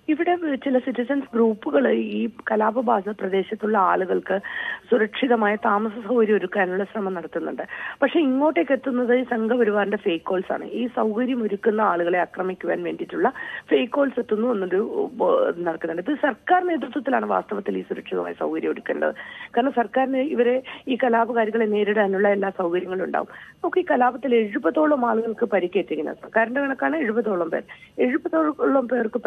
ഇവിടെ ചില സിറ്റിസൺസ് ഗ്രൂപ്പുകൾ ഈ കലാപബാധ പ്രദേശത്തുള്ള ആളുകൾക്ക് സുരക്ഷിതമായ താമസ സൗകര്യം ഒരുക്കാനുള്ള ശ്രമം നടത്തുന്നുണ്ട്. പക്ഷെ ഇങ്ങോട്ടേക്ക് എത്തുന്നത് ഈ സംഘപരിവാറിന്റെ ഫേക്ക് കോൾസ് ആണ്. ഈ സൗകര്യം ഒരുക്കുന്ന ആളുകളെ ആക്രമിക്കുവാൻ വേണ്ടിയിട്ടുള്ള ഫേക്ക് കോൾസ് എത്തുന്നു എന്നൊരു നടക്കുന്നുണ്ട്. ഇത് സർക്കാർ നേതൃത്വത്തിലാണ് വാസ്തവത്തിൽ ഈ സുരക്ഷിതമായ സൗകര്യം ഒരുക്കേണ്ടത്. കാരണം സർക്കാരിന് ഇവരെ ഈ കലാപകാരികളെ നേരിടാനുള്ള എല്ലാ സൗകര്യങ്ങളും ഉണ്ടാവും. നമുക്ക് ഈ കലാപത്തിൽ എഴുപതോളം ആളുകൾക്ക് പരിക്കേറ്റിരിക്കുന്നത്. സർക്കാരിന്റെ കണക്കാണ് എഴുപതോളം പേർ. എഴുപതോളം പേർക്ക്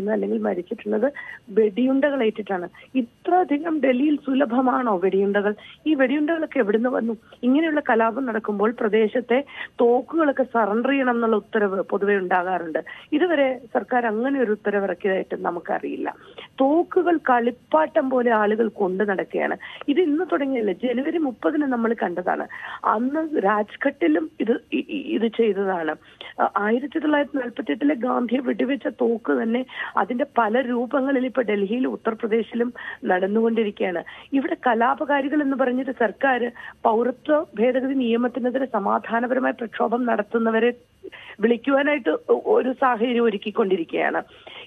പരിക്കേറ്റിരിക്കുന്നത് അല്ലെങ്കിൽ മരിച്ചിട്ടുള്ളത് വെടിയുണ്ടകൾ ഏറ്റിട്ടാണ്. ഇത്രയധികം ഡൽഹിയിൽ സുലഭമാണോ വെടിയുണ്ടകൾ? ഈ വെടിയുണ്ടകളൊക്കെ എവിടുന്ന് വന്നു? ഇങ്ങനെയുള്ള കലാപം നടക്കുമ്പോൾ പ്രദേശത്തെ തോക്കുകളൊക്കെ സറണ്ടർ ചെയ്യണം എന്നുള്ള ഉത്തരവ് പൊതുവെ ഉണ്ടാകാറുണ്ട്. ഇതുവരെ സർക്കാർ അങ്ങനെ ഒരു ഉത്തരവ് ഇറക്കിയതായിട്ട് നമുക്കറിയില്ല. തോക്കുകൾ കളിപ്പാട്ടം പോലെ ആളുകൾ കൊണ്ടു നടക്കുകയാണ്. ഇത് ഇന്ന് തുടങ്ങിയല്ല? ജനുവരി മുപ്പതിന് നമ്മൾ കണ്ടതാണ്. അന്ന് രാജ്ഘട്ടിലും ഇത് ഇത് ചെയ്തതാണ്. ആയിരത്തി തൊള്ളായിരത്തി നാൽപ്പത്തി എട്ടിലെ ഗാന്ധിയെ വെടിവെച്ച തോക്ക് തന്നെ അതിന്റെ പല രൂപങ്ങളിൽ ഇപ്പൊ ഡൽഹിയിലും ഉത്തർപ്രദേശിലും നടന്നുകൊണ്ടിരിക്കുകയാണ്. ഇവിടെ കലാപകാരികൾ എന്ന് പറഞ്ഞിട്ട് സർക്കാർ പൗരത്വ ഭേദഗതി നിയമത്തിനെതിരെ സമാധാനപരമായ പ്രക്ഷോഭം നടത്തുന്നവരെ വിളിക്കുവാനായിട്ട് ഒരു സാഹചര്യം ഒരുക്കിക്കൊണ്ടിരിക്കുകയാണ്.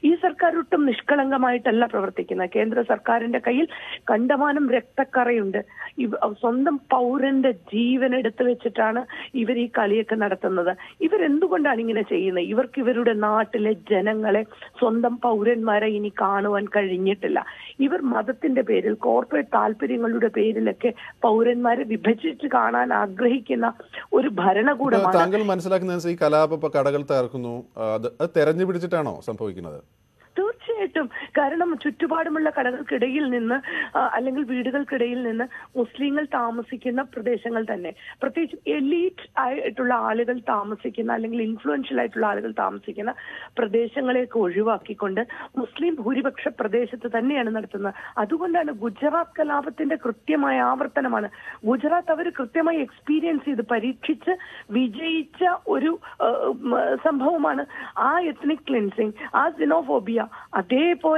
ഈ സർക്കാർ ഒട്ടും നിഷ്കളങ്കമായിട്ടല്ല പ്രവർത്തിക്കുന്നത്. കേന്ദ്ര സർക്കാരിന്റെ കയ്യിൽ കണ്ടമാനം രക്തക്കറയുണ്ട്. സ്വന്തം പൗരന്റെ ജീവൻ എടുത്തു വെച്ചിട്ടാണ് ഇവർ ഈ കളിയൊക്കെ നടത്തുന്നത്. ഇവരെന്തുകൊണ്ടാണ് ഇങ്ങനെ ചെയ്യുന്നത്? ഇവർക്ക് ഇവരുടെ നാട്ടിലെ ജനങ്ങളെ സ്വന്തം പൗരന്മാരെ ഇനി കാണുവാൻ കഴിഞ്ഞിട്ടില്ല. ഇവർ മതത്തിന്റെ പേരിൽ കോർപ്പറേറ്റ് താല്പര്യങ്ങളുടെ പേരിലൊക്കെ പൗരന്മാരെ വിഭജിച്ച് കാണാൻ ആഗ്രഹിക്കുന്ന ഒരു ഭരണകൂടമാണ്. താങ്കൾ മനസ്സിലാക്കുന്ന ഈ കലാപ കടകൾ തകർക്കുന്നു. അത് തെരഞ്ഞു പിടിച്ചിട്ടാണോ സംഭവിക്കുന്നത്? തീർച്ചയായിട്ടും. കാരണം ചുറ്റുപാടുമുള്ള കടകൾക്കിടയിൽ നിന്ന് അല്ലെങ്കിൽ വീടുകൾക്കിടയിൽ നിന്ന് മുസ്ലിങ്ങൾ താമസിക്കുന്ന പ്രദേശങ്ങൾ തന്നെ. പ്രത്യേകിച്ച് എലീറ്റ് ആയിട്ടുള്ള ആളുകൾ താമസിക്കുന്ന അല്ലെങ്കിൽ ഇൻഫ്ലുവൻഷ്യൽ ആയിട്ടുള്ള ആളുകൾ താമസിക്കുന്ന പ്രദേശങ്ങളെയൊക്കെ ഒഴിവാക്കിക്കൊണ്ട് മുസ്ലിം ഭൂരിപക്ഷ പ്രദേശത്ത് തന്നെയാണ് നടത്തുന്നത്. അതുകൊണ്ടാണ് ഗുജറാത്ത് കലാപത്തിന്റെ കൃത്യമായ ആവർത്തനമാണ്. ഗുജറാത്ത് അവർ കൃത്യമായി എക്സ്പീരിയൻസ് ചെയ്ത് പരീക്ഷിച്ച് വിജയിച്ച ഒരു സംഭവമാണ് ആ എത്നിക് ക്ലിൻസിങ് ആ സിനോഫോബിയ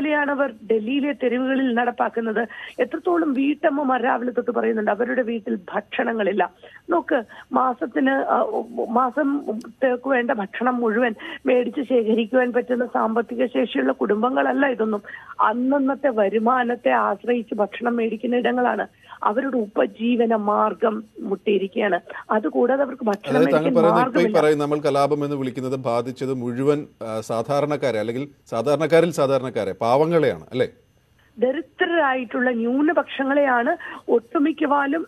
അതേപോലെയാണ് അവർ ഡൽഹിയിലെ തെരുവുകളിൽ നടപ്പാക്കുന്നത്. എത്രത്തോളം വീട്ടമ്മമാർ രാവിലെ തൊട്ട് പറയുന്നുണ്ട് അവരുടെ വീട്ടിൽ ഭക്ഷണങ്ങളില്ല. നോക്ക് മാസത്തിന് മാസം വേണ്ട ഭക്ഷണം മുഴുവൻ മേടിച്ച് ശേഖരിക്കുവാൻ പറ്റുന്ന സാമ്പത്തിക ശേഷിയുള്ള കുടുംബങ്ങളല്ല ഇതൊന്നും. അന്നന്നത്തെ വരുമാനത്തെ ആശ്രയിച്ച് ഭക്ഷണം മേടിക്കുന്ന ഇടങ്ങളാണ് അവരുടെ ഉപജീവന മാർഗം മുട്ടിയിരിക്കുകയാണ്. അതുകൂടാതെ അവർക്ക് ഭക്ഷണം നമ്മൾ കലാപം എന്ന് വിളിക്കുന്നത് ബാധിച്ചത് മുഴുവൻ സാധാരണക്കാരെ അല്ലെങ്കിൽ സാധാരണക്കാരിൽ സാധാരണക്കാരെ പാവങ്ങളെയാണ് അല്ലേ? ദരിദ്രരായിട്ടുള്ള ന്യൂനപക്ഷങ്ങളെയാണ് ഒട്ടുമിക്കവാലും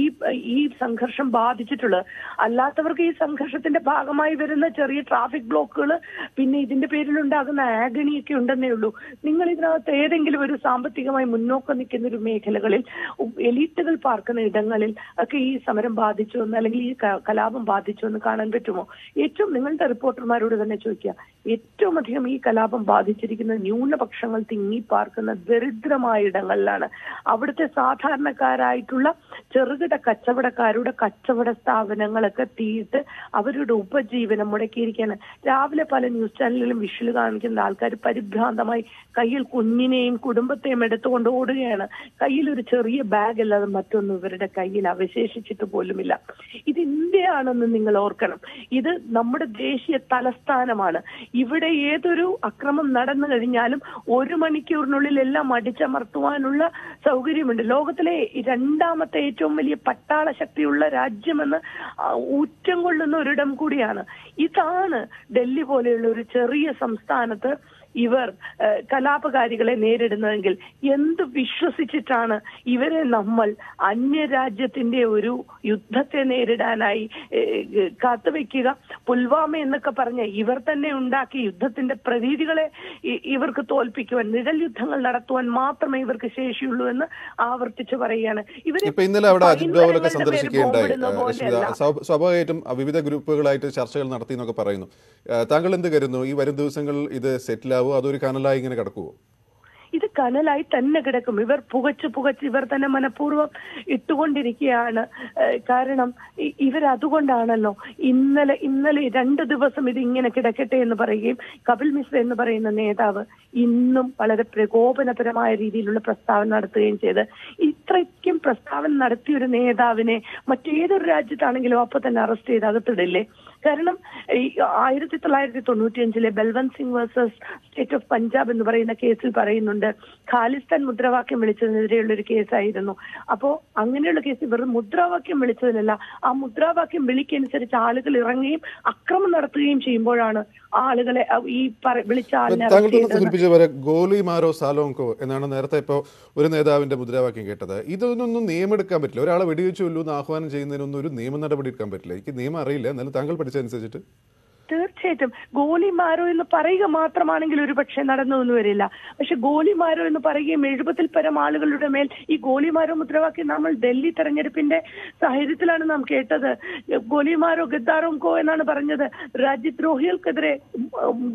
ഈ ഈ സംഘർഷം ബാധിച്ചിട്ടുള്ളത്. അല്ലാത്തവർക്ക് ഈ സംഘർഷത്തിന്റെ ഭാഗമായി വരുന്ന ചെറിയ ട്രാഫിക് ബ്ലോക്കുകൾ പിന്നെ ഇതിന്റെ പേരിൽ ഉണ്ടാകുന്ന ആഗണിയൊക്കെ ഉണ്ടെന്നേ ഉള്ളൂ. നിങ്ങൾ ഇതിനകത്ത് ഏതെങ്കിലും ഒരു സാമ്പത്തികമായി മുന്നോക്കം നിൽക്കുന്ന ഒരു മേഖലകളിൽ എലീറ്റുകൾ പാർക്കുന്ന ഇടങ്ങളിൽ ഒക്കെ ഈ സമരം ബാധിച്ചു എന്ന് അല്ലെങ്കിൽ ഈ കലാപം ബാധിച്ചു എന്ന് കാണാൻ പറ്റുമോ? ഏറ്റവും നിങ്ങളുടെ റിപ്പോർട്ടർമാരോട് തന്നെ ചോദിക്കുക. ഏറ്റവും അധികം ഈ കലാപം ബാധിച്ചിരിക്കുന്ന ന്യൂനപക്ഷങ്ങൾ തിങ്ങി പാർക്കുന്ന ദരിദ്രമായ ഇടങ്ങളിലാണ്. അവിടുത്തെ സാധാരണക്കാരായിട്ടുള്ള ചെറുകിട കച്ചവടക്കാരുടെ കച്ചവട സ്ഥാപനങ്ങളൊക്കെ തീയിട്ട് അവരുടെ ഉപജീവനം മുടക്കിയിരിക്കുകയാണ്. രാവിലെ പല ന്യൂസ് ചാനലിലും വിഷുൽ കാണിക്കുന്ന ആൾക്കാർ പരിഭ്രാന്തമായി കയ്യിൽ കുഞ്ഞിനെയും കുടുംബത്തെയും എടുത്തുകൊണ്ട് ഓടുകയാണ്. കയ്യിൽ ഒരു ചെറിയ ബാഗ് അല്ലാതെ മറ്റൊന്നും ഇവരുടെ കയ്യിൽ അവശേഷിച്ചിട്ട് പോലുമില്ല. ഇത് ഇന്ത്യയാണെന്ന് നിങ്ങൾ ഓർക്കണം. ഇത് നമ്മുടെ ദേശീയ തലസ്ഥാനമാണ്. ഇവിടെ ഏതൊരു അക്രമം നടന്നു കഴിഞ്ഞാലും ഒരു മണിക്കൂറിനുള്ളിൽ എല്ലാം അടിച്ചമർത്തുവാനുള്ള സൗകര്യമുണ്ട്. ലോകത്തിലെ രണ്ടാമത്തെ ഏറ്റവും വലിയ പട്ടാള ശക്തിയുള്ള രാജ്യമെന്ന് ഊറ്റം കൊള്ളുന്ന ഒരിടം കൂടിയാണ്. ഇതാണ് ഡൽഹി പോലെയുള്ള ഒരു ചെറിയ സംസ്ഥാനത്ത് ഇവർ കലാപകാരികളെ നേരിടുന്നതെങ്കിൽ എന്ത് വിശ്വസിച്ചിട്ടാണ് ഇവരെ നമ്മൾ അന്യരാജ്യത്തിന്റെ ഒരു യുദ്ധത്തെ നേരിടാനായി കാത്തുവെക്കുക? പുൽവാമ എന്നൊക്കെ പറഞ്ഞ ഇവർ തന്നെ ഉണ്ടാക്കിയ യുദ്ധത്തിന്റെ പ്രതീതികളെ ഇവർക്ക് തോൽപ്പിക്കുവാൻ നിഴൽ യുദ്ധങ്ങൾ നടത്തുവാൻ മാത്രമേ ഇവർക്ക് ശേഷിയുള്ളൂ എന്ന് ആവർത്തിച്ചു പറയുകയാണ്. ഇവരെ ഇന്നലെ അവിടെ അജിത് ഡോവലൊക്കെ സന്ദർശിക്കുകയുണ്ടായി. സ്വാഭാവികമായിട്ടും വിവിധ ഗ്രൂപ്പുകളായിട്ട് ചർച്ചകൾ നടത്തി എന്നൊക്കെ പറയുന്നു. താങ്കൾ എന്ത് കരുതുന്നു? ഈ വരും ദിവസങ്ങളിൽ ഇത് സെറ്റിലാവോ അതൊരു കനലായി ഇങ്ങനെ കിടക്കുവോ? ഇത് കനലായി തന്നെ കിടക്കും. ഇവർ പുകച്ച് പുകച്ച് ഇവർ തന്നെ മനഃപൂർവം ഇട്ടുകൊണ്ടിരിക്കുകയാണ്. കാരണം ഇവർ ഇവരതുകൊണ്ടാണല്ലോ ഇന്നലെ ഇന്നലെ രണ്ട് ദിവസം ഇത് ഇങ്ങനെ കിടക്കട്ടെ എന്ന് പറയുകയും കപിൽ മിശ്ര എന്ന് പറയുന്ന നേതാവ് ഇന്നും വളരെ പ്രകോപനപരമായ രീതിയിലുള്ള പ്രസ്താവന നടത്തുകയും ചെയ്ത് ഇത്രയ്ക്കും പ്രസ്താവന നടത്തിയ ഒരു നേതാവിനെ മറ്റേതൊരു രാജ്യത്താണെങ്കിലും അപ്പൊ തന്നെ അറസ്റ്റ് ചെയ്ത് അകത്തിടില്ലേ? കാരണം ആയിരത്തി തൊള്ളായിരത്തി തൊണ്ണൂറ്റിയഞ്ചിലെ Balwant Singh versus state of Punjab എന്ന് പറയുന്ന കേസിൽ പറയുന്നുണ്ട്. ഖാലിസ്ഥാൻ മുദ്രാവാക്യം വിളിച്ചതിനെതിരെയുള്ള ഒരു കേസായിരുന്നു. അപ്പോ അങ്ങനെയുള്ള കേസ് ഇവർ മുദ്രാവാക്യം വിളിച്ചതിനല്ല ആ മുദ്രാവാക്യം വിളിക്കനുസരിച്ച് ആളുകൾ ഇറങ്ങുകയും അക്രമം നടത്തുകയും ചെയ്യുമ്പോഴാണ് ആളുകളെ ഈ പറ- വിളിച്ച ആളിനെ താങ്കൾ അറസ്റ്റ് തന്നെ ചെയ്തത്. സൂചിപ്പിച്ച പോലെ ഗോലി മാരോ സാലോങ്കോ എന്നാണ് നേരത്തെ ഇപ്പോൾ ഒരു നേതാവിന്റെ മുദ്രാവാക്യം കേട്ടത്. ഇതൊന്നും നിയമെടുക്കാൻ പറ്റില്ല. ഒരാളെ വെടിവെച്ച് എന്ന് ആഹ്വാനം ചെയ്യുന്നതിനൊന്നും ഒരു നിയമ നടപടി എടുക്കാൻ പറ്റില്ല. എനിക്ക് നിയമം അറിയില്ല. എന്നാലും താങ്കൾ പഠിച്ചതനുസരിച്ചിട്ട്. തീർച്ചയായിട്ടും ഗോലിമാരോ എന്ന് പറയുക മാത്രമാണെങ്കിൽ ഒരു പക്ഷേ നടന്നൊന്നും വരില്ല. പക്ഷെ ഗോലിമാരോ എന്ന് പറയുകയും എഴുപതിൽ പരം ആളുകളുടെ മേൽ ഈ ഗോലിമാരോ മുദ്രാവാക്യം നമ്മൾ ഡൽഹി തെരഞ്ഞെടുപ്പിന്റെ സാഹചര്യത്തിലാണ് നാം കേട്ടത്. ഗോലിമാരോ ഗദ്ദാറോ കോ എന്നാണ് പറഞ്ഞത്. രാജ്യദ്രോഹികൾക്കെതിരെ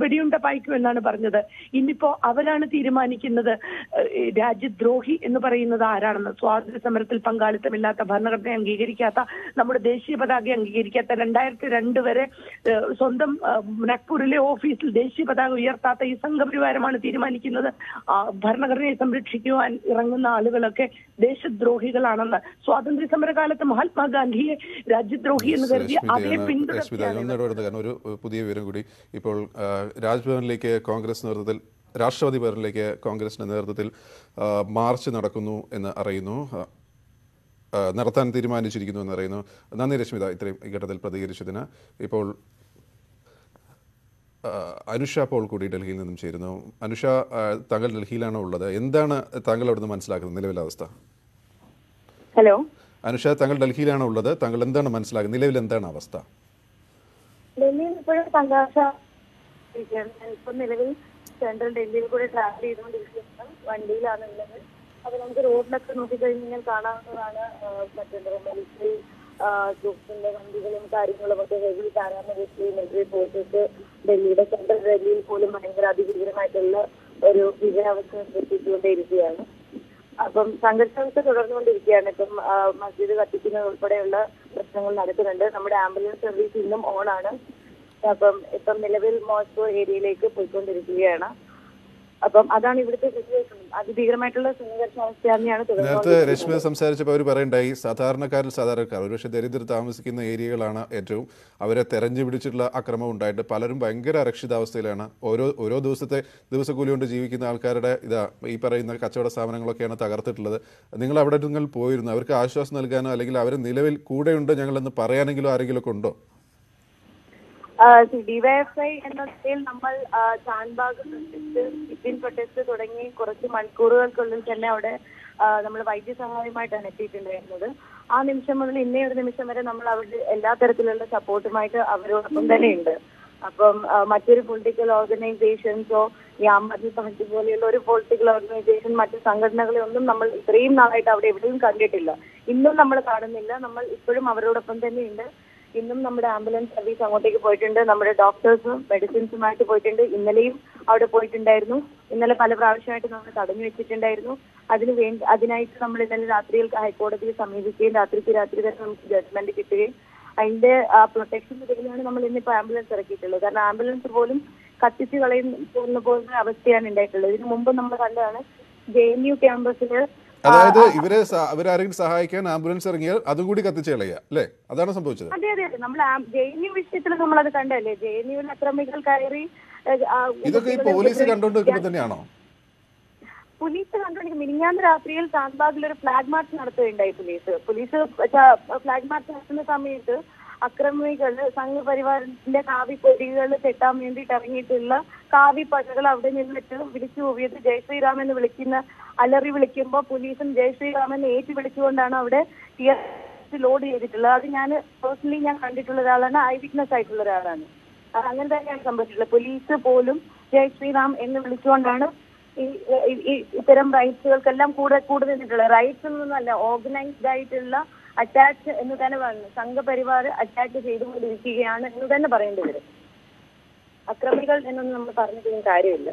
വെടിയുണ്ട പായ്ക്കും എന്നാണ് പറഞ്ഞത്. ഇന്നിപ്പോ അവരാണ് തീരുമാനിക്കുന്നത് രാജ്യദ്രോഹി എന്ന് പറയുന്നത് ആരാണെന്ന്. സ്വാതന്ത്ര്യ സമരത്തിൽ പങ്കാളിത്തമില്ലാത്ത ഭരണഘടന അംഗീകരിക്കാത്ത നമ്മുടെ ദേശീയ പതാക അംഗീകരിക്കാത്ത രണ്ടായിരത്തി രണ്ട് വരെ സ്വന്തം നാഗ്പൂരിലെ ഓഫീസിൽ ദേശീയ പതാക ഉയർത്താത്ത ഈ സംഘപരിവാരമാണ് തീരുമാനിക്കുന്നത്. ഭരണഘടനയെ സംരക്ഷിക്കുവാൻ ഇറങ്ങുന്ന ആളുകളൊക്കെ ദേശദ്രോഹികളാണെന്ന്. സ്വാതന്ത്ര്യ സമരകാലത്ത് മഹാത്മാഗാന്ധിയെ രാജ്യദ്രോഹി എന്ന് കരുതി അതേ പിന്തുണ ഒരു പുതിയ വിവരം കൂടി. ഇപ്പോൾ രാജ്ഭവനിലേക്ക് കോൺഗ്രസ് നേതൃത്വത്തിൽ രാഷ്ട്രപതി ഭവനിലേക്ക് കോൺഗ്രസിന്റെ നേതൃത്വത്തിൽ മാർച്ച് നടക്കുന്നു എന്ന് അറിയുന്നു. നടത്താൻ തീരുമാനിച്ചിരിക്കുന്നു എന്ന് അറിയുന്നു. നന്ദി രശ്മിത ഇത്രയും ഘട്ടത്തിൽ പ്രതികരിച്ചതിന്. ഇപ്പോൾ അനുഷ പോൾ കൂടി ഡൽഹിയിൽ നിന്നും ചേരുന്നു. അനുഷ താങ്കൾ ഡൽഹിയിലാണോ ഉള്ളത്? എന്താണ് താങ്കൾ അവിടുന്ന് മനസ്സിലാക്കുന്നത് നിലവിലെ അവസ്ഥ? ഹലോ? അനുഷ താങ്കൾ ഡൽഹിയിലാണോ ഉള്ളത്? താങ്കൾ എന്താണ് മനസ്സിലാക്കുന്നത്? നിലവിൽ എന്താണ് അവസ്ഥ? ഡൽഹിയിൽ ഇപ്പോഴും സംഘർഷ ഇപ്പം നിലവിൽ സെൻട്രൽ ഡൽഹിയിൽ കൂടെ ട്രാവൽ ചെയ്തുകൊണ്ടിരിക്കുന്നത് വണ്ടിയിലാണ് ഉള്ളത് അപ്പൊ നമുക്ക് റോഡിലൊക്കെ നോക്കിക്കഴിഞ്ഞാൽ കാണാവുന്നതാണ് മറ്റേ ട്രൂപ്സിന്റെ വണ്ടികളും കാര്യങ്ങളും ഒക്കെ ഹെവി പാരാമിലിറ്ററി മിലിറ്ററി ഫോഴ്സസ് ഡൽഹിയുടെ സെൻട്രൽ ഡൽഹിയിൽ പോലും ഭയങ്കര അതിഭീകരമായിട്ടുള്ള ഒരു ഭീകരാവസ്ഥ സൃഷ്ടിച്ചുകൊണ്ടേയിരിക്കുകയാണ് അപ്പം സംഘർഷമൊക്കെ തുടർന്നുകൊണ്ടിരിക്കുകയാണ്. ഇപ്പം മസ്ജിദ് കത്തിക്കുന്നത് ഉൾപ്പെടെയുള്ള പ്രശ്നങ്ങൾ നടക്കുന്നുണ്ട്. നമ്മുടെ ആംബുലൻസ് സർവീസ് ഇന്നും ഓൺ ആണ്. അപ്പം ഇപ്പം നിലവിൽ മോസ്കോ ഏരിയയിലേക്ക് പോയിക്കൊണ്ടിരിക്കുകയാണ്. അപ്പം അതാണ് ഇവിടുത്തെ അതിഭീകരമായിട്ടുള്ള സംഘർഷാവസ്ഥയാണ് നേരത്തെ രശ്മി സംസാരിച്ചപ്പോൾ അവർ പറയണ്ടായി സാധാരണക്കാരിൽ സാധാരണക്കാർ ഒരുപക്ഷെ ദരിദ്രർ താമസിക്കുന്ന ഏരിയകളാണ് ഏറ്റവും അവരെ തെരഞ്ഞു പിടിച്ചിട്ടുള്ള അക്രമം ഉണ്ടായിട്ട് പലരും ഭയങ്കര അരക്ഷിതാവസ്ഥയിലാണ്. ഓരോ ഓരോ ദിവസത്തെ ദിവസക്കൂലി കൊണ്ട് ജീവിക്കുന്ന ആൾക്കാരുടെ ഇതാ ഈ പറയുന്ന കച്ചവട സ്ഥാപനങ്ങളൊക്കെയാണ് തകർത്തിട്ടുള്ളത്. നിങ്ങൾ അവിടെ നിങ്ങൾ പോയിരുന്നു അവർക്ക് ആശ്വാസം നൽകാനോ അല്ലെങ്കിൽ അവർ നിലവിൽ കൂടെയുണ്ട് ഞങ്ങളെന്ന് പറയാനെങ്കിലും ആരെങ്കിലും ഒക്കെ ഉണ്ടോ? ഡിവൈഎഫ്ഐ എന്ന നിലയിൽ നമ്മൾ ചാൻബാഗ് പ്രൊട്ടസ്റ്റ് സിറ്റിൻ പ്രൊട്ടസ്റ്റ് തുടങ്ങി കുറച്ച് മണിക്കൂറുകൾക്കുള്ളിൽ തന്നെ അവിടെ നമ്മൾ വൈദ്യസഹായമായിട്ടാണ് എത്തിയിട്ടുണ്ടായിരുന്നത്. ആ നിമിഷം മുതൽ ഇന്നേ ഒരു നിമിഷം വരെ നമ്മൾ അവരുടെ എല്ലാ തരത്തിലുള്ള സപ്പോർട്ടുമായിട്ട് അവരോടൊപ്പം തന്നെയുണ്ട്. അപ്പം മറ്റൊരു പൊളിറ്റിക്കൽ ഓർഗനൈസേഷൻസോ ഈ ആം ആദ്മി പാർട്ടി പോലെയുള്ള ഒരു പൊളിറ്റിക്കൽ ഓർഗനൈസേഷൻ മറ്റു സംഘടനകളെ ഒന്നും നമ്മൾ ഇത്രയും നാളായിട്ട് അവിടെ എവിടെയും കണ്ടിട്ടില്ല. ഇന്നും നമ്മൾ കാണുന്നില്ല. നമ്മൾ ഇപ്പോഴും അവരോടൊപ്പം തന്നെയുണ്ട്. ഇന്നും നമ്മുടെ ആംബുലൻസ് സർവീസ് അങ്ങോട്ടേക്ക് പോയിട്ടുണ്ട്. നമ്മുടെ ഡോക്ടേഴ്സും മെഡിസിൻസുമായിട്ട് പോയിട്ടുണ്ട്. ഇന്നലെയും അവിടെ പോയിട്ടുണ്ടായിരുന്നു. ഇന്നലെ പല പ്രാവശ്യമായിട്ട് നമ്മൾ തടഞ്ഞു വെച്ചിട്ടുണ്ടായിരുന്നു. അതിന് വേണ്ടി അതിനായിട്ട് നമ്മൾ ഇന്നലെ രാത്രിയിൽ ഹൈക്കോടതിയെ സമീപിക്കുകയും രാത്രിക്ക് രാത്രി തന്നെ നമുക്ക് ജഡ്ജ്മെന്റ് കിട്ടുകയും അതിന്റെ പ്രൊട്ടക്ഷൻ ഇതിലാണ് നമ്മൾ ഇന്നിപ്പോ ആംബുലൻസ് ഇറക്കിയിട്ടുള്ളത്. കാരണം ആംബുലൻസ് പോലും കത്തിച്ച് കളയുന്ന പോകുന്ന അവസ്ഥയാണ് ഉണ്ടായിട്ടുള്ളത്. ഇതിനു മുമ്പ് നമ്മൾ കണ്ടതാണ് ജെ എൻ യു ക്യാമ്പസിൽ അതായത് ഇവരെ ഇവരാരെങ്കിലും സഹായിക്കാൻ ആംബുലൻസ് ഇറങ്ങിയാൽ അതും കൂടി കത്തിച്ച് കളയുക അല്ലേ? അതാണ് സംഭവിച്ചത്. അതെ അതെ അതെ. നമ്മൾ ജെ വിഷയത്തിൽ നമ്മൾ അത് കണ്ടല്ലേ ജെ അക്രമികൾ കയറി ഇതൊക്കെ ഈ പോലീസ് കണ്ടോണ്ടിരിക്കുമ്പോ തന്നെയാണോ? പോലീസ് കണ്ടുപിടിക്കും മിനിഞ്ഞാന്ന് രാത്രിയിൽ താൻബാഗിൽ ഒരു ഫ്ലാഗ് മാർച്ച് നടത്തുകയുണ്ടായി പോലീസ്. പോലീസ് ഫ്ലാഗ് മാർച്ച് നടത്തുന്ന സമയത്ത് അക്രമികൾ സംഘപരിവാറിന്റെ കാവി കൊടികൾ കെട്ടാൻ വേണ്ടിയിട്ട് ഇറങ്ങിയിട്ടുള്ള കാവി പടകൾ അവിടെ നിന്നിട്ട് വിളിച്ചു പോവിയത് ജയ് എന്ന് വിളിക്കുന്ന അലറി വിളിക്കുമ്പോൾ പോലീസും ജയ് എന്ന് ഏറ്റു വിളിച്ചുകൊണ്ടാണ് അവിടെ ലോഡ് ചെയ്തിട്ടുള്ളത്. അത് ഞാൻ പേഴ്സണലി ഞാൻ കണ്ടിട്ടുള്ള ഒരാളാണ് ഐ വിറ്റ്നസ് ആയിട്ടുള്ള ഒരാളാണ്. അങ്ങനെ തന്നെയാണ് സംഭവിച്ചിട്ടുള്ളത്. പോലീസ് പോലും ജയ് ശ്രീറാം എന്ന് വിളിച്ചുകൊണ്ടാണ് ഈ ഇത്തരം റൈറ്റ്സുകൾക്കെല്ലാം കൂടെ കൂടെ നിന്നിട്ടുള്ളത്. റൈറ്റ്സ് അല്ല ഓർഗനൈസ്ഡ് ആയിട്ടുള്ള അറ്റാച്ച് എന്ന് തന്നെ പറഞ്ഞു. സംഘപരിവാർ അറ്റാക്ക് ചെയ്തുകൊണ്ടിരിക്കുകയാണ് എന്ന് തന്നെ പറയേണ്ടി വരും. അക്രമികൾ എന്നൊന്നും നമ്മൾ പറഞ്ഞിട്ടൊന്നും കാര്യമില്ല.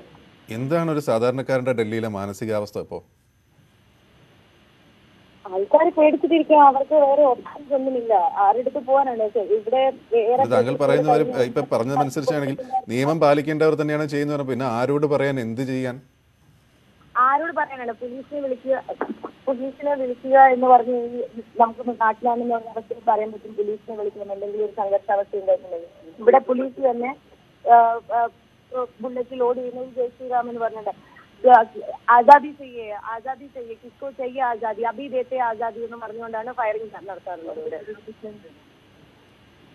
എന്താണ് ഒരു സാധാരണക്കാരന്റെ ഡൽഹിയിലെ മാനസികാവസ്ഥ ഇപ്പോ? ആൾക്കാർ പേടിച്ചിട്ടിരിക്കുക. അവർക്ക് വേറെ ഓപ്ഷൻസ് ഒന്നുമില്ല. ആരുടെ പോകാനാണ്? ഇവിടെ താങ്കൾ പറയുന്നവർ ഇപ്പൊ പറഞ്ഞതനുസരിച്ചാണെങ്കിൽ നിയമം പാലിക്കേണ്ടവർ തന്നെയാണ് ചെയ്യുന്നത് പിന്നെ ആരോട് പറയാൻ എന്ത് ചെയ്യാൻ? ആരോട് പറയാനാണ്? പോലീസിനെ വിളിക്കുക. പോലീസിനെ വിളിക്കുക എന്ന് പറഞ്ഞ് ഈ നമുക്ക് നാട്ടിലാണെന്ന് പറഞ്ഞ അവസ്ഥയിൽ പറയാൻ പറ്റും. പോലീസിനെ വിളിക്കണം അല്ലെങ്കിൽ ഒരു സംഘർഷാവസ്ഥ ഉണ്ടായിട്ടുണ്ടെങ്കിൽ. ഇവിടെ പോലീസ് തന്നെ ബുള്ളറ്റ് ലോഡ് ചെയ്യുന്നത് ജയ് ശ്രീറാം പറഞ്ഞിട്ട്. ആസാദി ചെയ്യേ ആസാദി ചെയ്യേ കിസ്കോ ചെയ്യേ ആസാദി അഭി ദേത്തെ ആസാദി എന്ന് പറഞ്ഞുകൊണ്ടാണ് ഫയറിംഗ് നടത്താറുള്ളത് ഇവിടെ.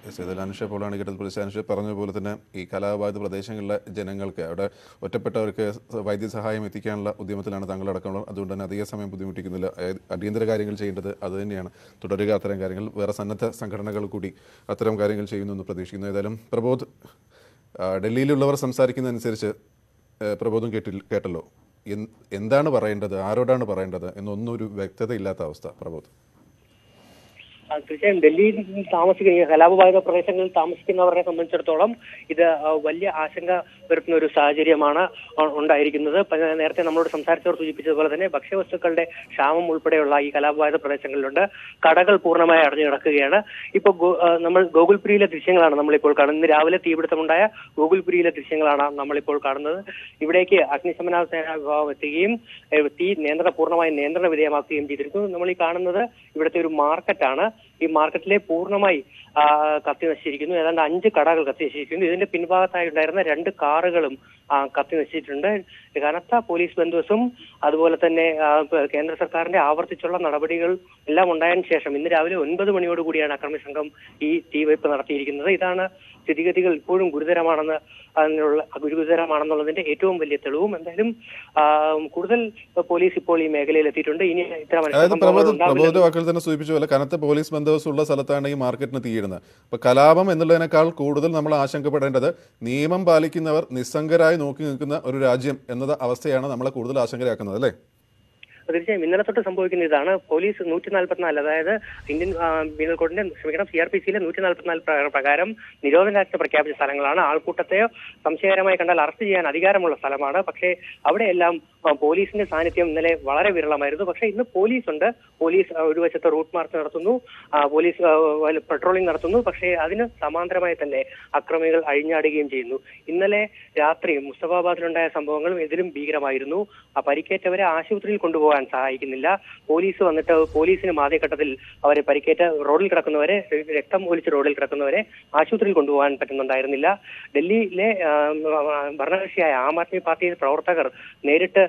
എസ് പോലാണ് കേട്ടത്. പ്രതിശാനുഷ പറഞ്ഞ പോലെ തന്നെ ഈ കലാബാധിത പ്രദേശങ്ങളിലെ ജനങ്ങൾക്ക് അവിടെ ഒറ്റപ്പെട്ടവർക്ക് വൈദ്യസഹായം എത്തിക്കാനുള്ള ഉദ്യമത്തിലാണ് താങ്കൾ അടക്കമുള്ളത്. അതുകൊണ്ട് തന്നെ അധിക സമയം ബുദ്ധിമുട്ടിക്കുന്നില്ല. അടിയന്തര കാര്യങ്ങൾ ചെയ്യേണ്ടത് അത് തന്നെയാണ്. തുടരുക അത്തരം കാര്യങ്ങൾ. വേറെ സന്നദ്ധ സംഘടനകൾ കൂടി അത്തരം കാര്യങ്ങൾ ചെയ്യുന്നു എന്ന് പ്രതീക്ഷിക്കുന്നു. ഏതായാലും പ്രബോധ് ഡൽഹിയിലുള്ളവർ സംസാരിക്കുന്നതനുസരിച്ച് പ്രബോധം കേട്ടി കേട്ടല്ലോ. എന്താണ് പറയേണ്ടത്? ആരോടാണ് പറയേണ്ടത്? എന്നൊന്നും ഒരു വ്യക്തതയില്ലാത്ത അവസ്ഥ പ്രബോധ്. തീർച്ചയായും ഡൽഹിയിൽ താമസിക്കുന്ന കലാപബാധിത പ്രദേശങ്ങളിൽ താമസിക്കുന്നവരെ സംബന്ധിച്ചിടത്തോളം ഇത് വലിയ ആശങ്ക വരുത്തുന്ന ഒരു സാഹചര്യമാണ് ഉണ്ടായിരിക്കുന്നത്. നേരത്തെ നമ്മളോട് സംസാരിച്ചവർ സൂചിപ്പിച്ചതുപോലെ തന്നെ ഭക്ഷ്യവസ്തുക്കളുടെ ക്ഷാമം ഉൾപ്പെടെയുള്ള ഈ കലാപബാധിത പ്രദേശങ്ങളിലുണ്ട്. കടകൾ പൂർണമായി അടഞ്ഞു കിടക്കുകയാണ്. ഇപ്പോൾ നമ്മൾ ഗോകുൽപുരിയിലെ ദൃശ്യങ്ങളാണ് നമ്മളിപ്പോൾ കാണുന്നത്. ഇന്ന് രാവിലെ തീപിടുത്തമുണ്ടായ ഗോകുൽപുരിയിലെ ദൃശ്യങ്ങളാണ് നമ്മളിപ്പോൾ കാണുന്നത്. ഇവിടേക്ക് അഗ്നിശമന സേനാ വിഭാഗം എത്തുകയും തീ നിയന്ത്രണ പൂർണമായി നിയന്ത്രണ വിധേയമാക്കുകയും ചെയ്തിരിക്കുന്നു. നമ്മൾ ഈ കാണുന്നത് ഇവിടുത്തെ ഒരു മാർക്കറ്റാണ്. ഈ മാർക്കറ്റിലെ പൂർണമായി കത്തി നശിച്ചിരിക്കുന്നു ഏതാണ്ട് അഞ്ച് കടകൾ കത്തി നശിച്ചിരിക്കുന്നു ഇതിന്റെ പിൻഭാഗത്തായി ഉണ്ടായിരുന്ന രണ്ട് കാറുകളും കത്തി നശിച്ചിട്ടുണ്ട് കനത്ത പോലീസ് ബന്ധുവസും അതുപോലെ തന്നെ കേന്ദ്ര സർക്കാരിന്റെ ആവർത്തിച്ചുള്ള നടപടികൾ എല്ലാം ഉണ്ടായതിനു ശേഷം ഇന്ന് രാവിലെ ഒൻപത് മണിയോടുകൂടിയാണ് അക്രമി സംഘം ഈ തീവയ്പ് നടത്തിയിരിക്കുന്നത്. ഇതാണ് സ്ഥിതിഗതികൾ ഇപ്പോഴും ഗുരുതരമാണെന്ന് അതിനുള്ള ഗുരുതരമാണെന്നുള്ളതിന്റെ ഏറ്റവും വലിയ തെളിവും എന്തായാലും കൂടുതൽ പോലീസ് ഇപ്പോൾ ഈ മേഖലയിൽ എത്തിയിട്ടുണ്ട്. ഇനി ഇത്ര പ്രബോധ തന്നെ സൂചിപ്പിച്ച പോലെ കനത്ത പോലീസ് ബന്ദോബസ്തുള്ള സ്ഥലത്താണ് ഈ മാർക്കറ്റിന് തീയിടുന്നത് അപ്പൊ കലാപം എന്നുള്ളതിനേക്കാൾ കൂടുതൽ നമ്മൾ ആശങ്കപ്പെടേണ്ടത് നിയമം പാലിക്കുന്നവർ നിസ്സംഗരായി നോക്കി നിൽക്കുന്ന ഒരു രാജ്യം എന്നത് അവസ്ഥയാണ് നമ്മളെ കൂടുതൽ ആശങ്കരാക്കുന്നത് അല്ലേ? തീർച്ചയായും ഇന്നലെ തൊട്ട് സംഭവിക്കുന്ന ഇതാണ്. പോലീസ് നൂറ്റി നാൽപ്പത്തിനാല് അതായത് ഇന്ത്യൻ മീനൽ കോഡിന്റെ ക്ഷമിക്കണം സി ആർ പി സിയിലെ നൂറ്റി നാൽപ്പത്തിനാല് പ്രകാരം നിരോധനാജ്ഞ പ്രഖ്യാപിച്ച സ്ഥലങ്ങളാണ്. ആൾക്കൂട്ടത്തെ സംശയകരമായി കണ്ടാൽ അറസ്റ്റ് ചെയ്യാൻ അധികാരമുള്ള സ്ഥലമാണ്. പക്ഷേ അവിടെയെല്ലാം പോലീസിന്റെ സാന്നിധ്യം ഇന്നലെ വളരെ വിരളമായിരുന്നു. പക്ഷേ ഇന്ന് പോലീസ് ഉണ്ട് പോലീസ് ഒരു വശത്ത് റൂട്ട് മാർച്ച് നടത്തുന്നു. പോലീസ് പെട്രോളിംഗ് നടത്തുന്നു. പക്ഷേ അതിന് സമാന്തരമായി തന്നെ അക്രമികൾ അഴിഞ്ഞാടുകയും ചെയ്യുന്നു. ഇന്നലെ രാത്രി മുസ്തഫാബാദിലുണ്ടായ സംഭവങ്ങളും ഇതിലും ഭീകരമായിരുന്നു. പരിക്കേറ്റവരെ ആശുപത്രിയിൽ കൊണ്ടുപോകാൻ സഹായിക്കുന്നില്ല. പോലീസ് വന്നിട്ട് പോലീസിന് ആദ്യഘട്ടത്തിൽ അവരെ പരിക്കേറ്റ റോഡിൽ കിടക്കുന്നവരെ രക്തം ഒലിച്ച് റോഡിൽ കിടക്കുന്നവരെ ആശുപത്രിയിൽ കൊണ്ടുപോകാൻ പറ്റുന്നുണ്ടായിരുന്നില്ല. ഡൽഹിയിലെ ഭരണകക്ഷിയായ ആം ആദ്മി പാർട്ടി പ്രവർത്തകർ നേരിട്ട്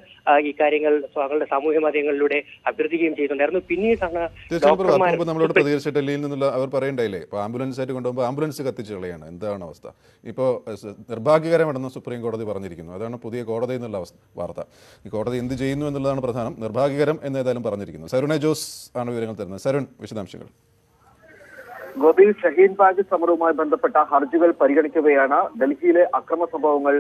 ഈ കാര്യങ്ങൾ തങ്ങളുടെ സാമൂഹ്യ മാധ്യമങ്ങളിലൂടെ അഭ്യർത്ഥിക്കുകയും ചെയ്തിട്ടുണ്ടായിരുന്നു. പിന്നീടാണ് തീർച്ചയായും ഡോക്ടർമാർ നമ്മളോട് പ്രതികരിച്ച ഡൽഹിയിൽ നിന്നുള്ള അവർ പറയണ്ടായില്ലേ? ഇപ്പോൾ ആംബുലൻസ് ആയിട്ട് കൊണ്ടുപോകുമ്പോൾ ആംബുലൻസ് കത്തിച്ച് കളയാണ്. എന്താണ് അവസ്ഥ? ഇപ്പോൾ നിർഭാഗ്യകരമാണെന്ന് സുപ്രീം കോടതി പറഞ്ഞിരിക്കുന്നു. അതാണ് പുതിയ കോടതി എന്നുള്ള അവസ്ഥ വാർത്ത. ഈ കോടതി എന്ത് ചെയ്യുന്നു എന്നുള്ളതാണ് പ്രധാനം. നിർഭാഗ്യകരം എന്ന് ഏതായാലും പറഞ്ഞിരിക്കുന്നു. സരുണ ജോസ് ആണ് വിവരങ്ങൾ തരുന്നത്. സരുൺ വിശദാംശങ്ങൾ. ഗോപി ഷഹീൻ ബാഗ് സമരവുമായി ബന്ധപ്പെട്ട ഹർജികൾ പരിഗണിക്കവെയാണ് ഡൽഹിയിലെ അക്രമ സംഭവങ്ങൾ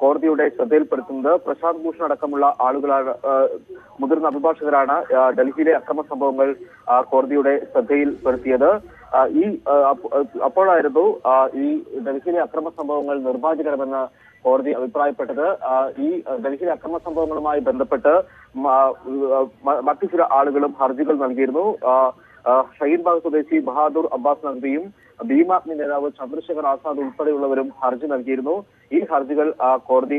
കോടതിയുടെ ശ്രദ്ധയിൽപ്പെടുത്തുന്നത് പ്രശാന്ത് ഭൂഷൺ അടക്കമുള്ള ആളുകളാണ് മുതിർന്ന അഭിഭാഷകരാണ് ഡൽഹിയിലെ അക്രമ സംഭവങ്ങൾ കോടതിയുടെ ശ്രദ്ധയിൽപ്പെടുത്തിയത്. ഈ അപ്പോഴായിരുന്നു ഈ ഡൽഹിയിലെ അക്രമ സംഭവങ്ങൾ നിർഭാഗ്യകരമെന്ന് കോടതി അഭിപ്രായപ്പെട്ടത്. ഈ ഡൽഹിയിലെ അക്രമ സംഭവങ്ങളുമായി ബന്ധപ്പെട്ട് മറ്റു ചില ആളുകളും ഹർജികൾ നൽകിയിരുന്നു. ഷഹീൻബാഗ് സ്വദേശി ബഹാദൂർ അബ്ബാസ് നഖ്വിയും ഭീം ആദ്മി നേതാവ് ചന്ദ്രശേഖർ ആസാദ് ഉൾപ്പെടെയുള്ളവരും ഹർജി നൽകിയിരുന്നു. ഈ ഹർജികൾ കോടതി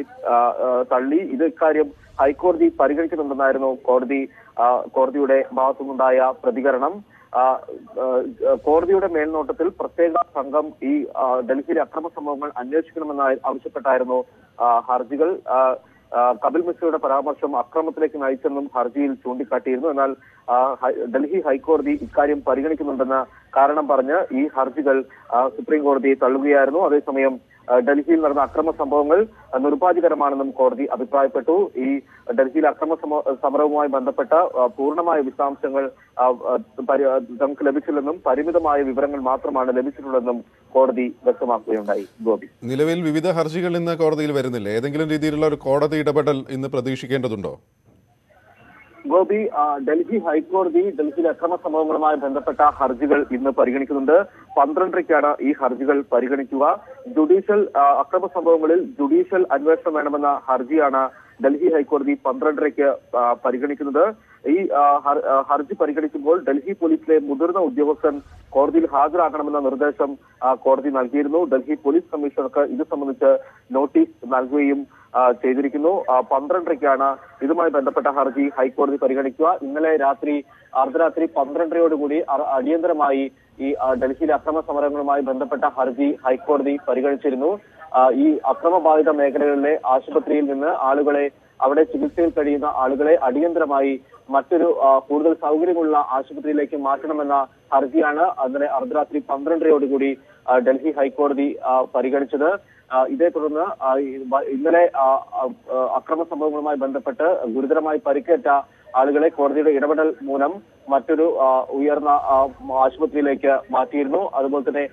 തള്ളി. ഇത് ഇക്കാര്യം ഹൈക്കോടതി പരിഗണിക്കുന്നുണ്ടെന്നായിരുന്നു കോടതി കോടതിയുടെ ഭാഗത്തുനിന്നുണ്ടായ പ്രതികരണം. കോടതിയുടെ മേൽനോട്ടത്തിൽ പ്രത്യേക സംഘം ഈ ഡൽഹിയിലെ അക്രമ സംഭവങ്ങൾ അന്വേഷിക്കണമെന്ന് ആവശ്യപ്പെട്ടായിരുന്നു. ഹർജികൾ കപിൽ മിശ്രയുടെ പരാമർശം അക്രമത്തിലേക്ക് നയിച്ചെന്നും ഹർജിയിൽ ചൂണ്ടിക്കാട്ടിയിരുന്നു. എന്നാൽ ഡൽഹി ഹൈക്കോടതി ഇക്കാര്യം പരിഗണിക്കുന്നുണ്ടെന്ന കാരണം പറഞ്ഞ് ഈ ഹർജികൾ സുപ്രീം കോടതി തള്ളുകയായിരുന്നു. അതേസമയം ഡൽഹിയിൽ നടന്ന അക്രമ സംഭവങ്ങൾ നിർഭാഗ്യകരമാണെന്നും കോടതി അഭിപ്രായപ്പെട്ടു. ഈ ഡൽഹിയിലെ അക്രമ സമ- സമരവുമായി ബന്ധപ്പെട്ട പൂർണമായ വിശദാംശങ്ങൾ നമുക്ക് ലഭിച്ചില്ലെന്നും പരിമിതമായ വിവരങ്ങൾ മാത്രമാണ് ലഭിച്ചിട്ടുള്ളതെന്നും കോടതി വ്യക്തമാക്കുകയുണ്ടായി. ഗോപി. നിലവിൽ വിവിധ ഹർജികൾ ഇന്ന് കോടതിയിൽ വരുന്നില്ല. ഏതെങ്കിലും രീതിയിലുള്ള ഒരു കോടതി ഇടപെടൽ ഇന്ന് പ്രതീക്ഷിക്കേണ്ടതുണ്ടോ? ഗോപി ഡൽഹി ഹൈക്കോടതി ഡൽഹിയിലെ അക്രമ സംഭവങ്ങളുമായി ബന്ധപ്പെട്ട ഹർജികൾ ഇന്ന് പരിഗണിക്കുന്നുണ്ട്. പന്ത്രണ്ടരയ്ക്കാണ് ഈ ഹർജികൾ പരിഗണിക്കുക. ജുഡീഷ്യൽ അക്രമ സംഭവങ്ങളിൽ ജുഡീഷ്യൽ അന്വേഷണം വേണമെന്ന ഹർജിയാണ് ഡൽഹി ഹൈക്കോടതി പന്ത്രണ്ടരയ്ക്ക് പരിഗണിക്കുന്നത്. ഈ ഹർജി പരിഗണിക്കുമ്പോൾ ഡൽഹി പോലീസിലെ മുതിർന്ന ഉദ്യോഗസ്ഥൻ കോടതിയിൽ ഹാജരാകണമെന്ന നിർദ്ദേശം കോടതി നൽകിയിരുന്നു. ഡൽഹി പോലീസ് കമ്മീഷണർക്ക് ഇത് സംബന്ധിച്ച് നോട്ടീസ് നൽകുകയും ചെയ്തിരിക്കുന്നു. പന്ത്രണ്ടരയ്ക്കാണ് ഇതുമായി ബന്ധപ്പെട്ട ഹർജി ഹൈക്കോടതി പരിഗണിക്കുക. ഇന്നലെ രാത്രി അർദ്ധരാത്രി പന്ത്രണ്ടരയോടുകൂടി അടിയന്തരമായി ഈ ഡൽഹിയിലെ അക്രമ സമരങ്ങളുമായി ബന്ധപ്പെട്ട ഹർജി ഹൈക്കോടതി പരിഗണിച്ചിരുന്നു. ഈ അക്രമബാധിത മേഖലകളിലെ ആശുപത്രിയിൽ നിന്ന് ആളുകളെ അവിടെ ചികിത്സയിൽ കഴിയുന്ന ആളുകളെ അടിയന്തരമായി മറ്റൊരു കൂടുതൽ സൗകര്യമുള്ള ആശുപത്രിയിലേക്ക് മാറ്റണമെന്ന ഹർജിയാണ് അതിനെ അർദ്ധരാത്രി പന്ത്രണ്ടരയോടുകൂടി ഡൽഹി ഹൈക്കോടതി പരിഗണിച്ചത്. ഇതേ തുടർന്ന് ഇന്നലെ അക്രമ സംഭവങ്ങളുമായി ബന്ധപ്പെട്ട് ഗുരുതരമായി പരിക്കേറ്റ ആളുകളെ കോടതിയുടെ ഇടപെടൽ മൂലം മറ്റൊരു ഉയർന്ന ആശുപത്രിയിലേക്ക് മാറ്റിയിരുന്നു. അതുപോലെ തന്നെ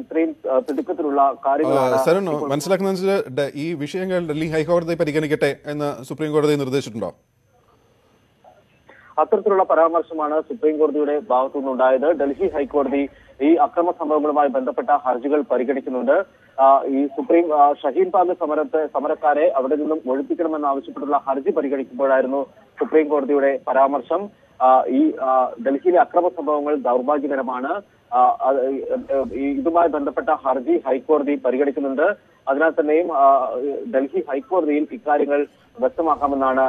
ഇത്രയും തിടുക്കത്തിലുള്ള കാര്യങ്ങളാണ് മനസ്സിലാക്കുന്ന ഈ വിഷയങ്ങൾ ഡൽഹി ഹൈക്കോടതി പരിഗണിക്കട്ടെ എന്ന് സുപ്രീം കോടതി നിർദ്ദേശിച്ചിട്ടുണ്ടോ? അത്തരത്തിലുള്ള പരാമർശമാണ് സുപ്രീം കോടതിയുടെ ഭാഗത്തു നിന്നുണ്ടായത് ഡൽഹി ഹൈക്കോടതി ഈ അക്രമ സംഭവങ്ങളുമായി ബന്ധപ്പെട്ട ഹർജികൾ പരിഗണിക്കുന്നുണ്ട്. ഈ സുപ്രീം ഷഹീൻ ബാഗ് സമരത്തെ സമരക്കാരെ അവിടെ നിന്നും ഒഴിപ്പിക്കണമെന്ന് ആവശ്യപ്പെട്ടുള്ള ഹർജി പരിഗണിക്കുമ്പോഴായിരുന്നു സുപ്രീം കോടതിയുടെ പരാമർശം. ഈ ഡൽഹിയിലെ അക്രമ സംഭവങ്ങൾ ദൗർഭാഗ്യകരമാണ്. ഇതുമായി ബന്ധപ്പെട്ട ഹർജി ഹൈക്കോടതി പരിഗണിക്കുന്നുണ്ട്. അതിനാൽ തന്നെയും ഡൽഹി ഹൈക്കോടതിയിൽ ഇക്കാര്യങ്ങൾ വ്യക്തമാക്കാമെന്നാണ്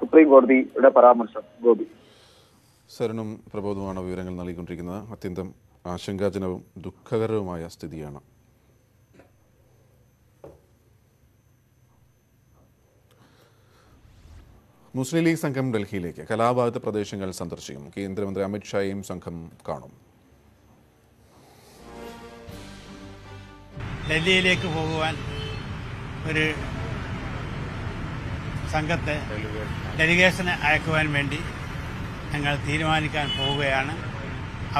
സുപ്രീം കോടതിയുടെ പരാമർശം. ഗോപി. സരണും പ്രബോധവുമാണ് വിവരങ്ങൾ നൽകിക്കൊണ്ടിരിക്കുന്നത്. അത്യന്തം ആശങ്കാജനവും ദുഃഖകരവുമായ സ്ഥിതിയാണ്. മുസ്ലിം ലീഗ് സംഘം ഡൽഹിയിലേക്ക് കലാബാധിത പ്രദേശങ്ങൾ സന്ദർശിക്കും കേന്ദ്രമന്ത്രി അമിത്ഷായെയും സംഘം കാണും. ഡൽഹിയിലേക്ക് പോകുവാൻ ഒരു സംഘത്തെ ഡെലിഗേഷന് അയക്കുവാൻ വേണ്ടി ഞങ്ങൾ തീരുമാനിക്കാൻ പോവുകയാണ്.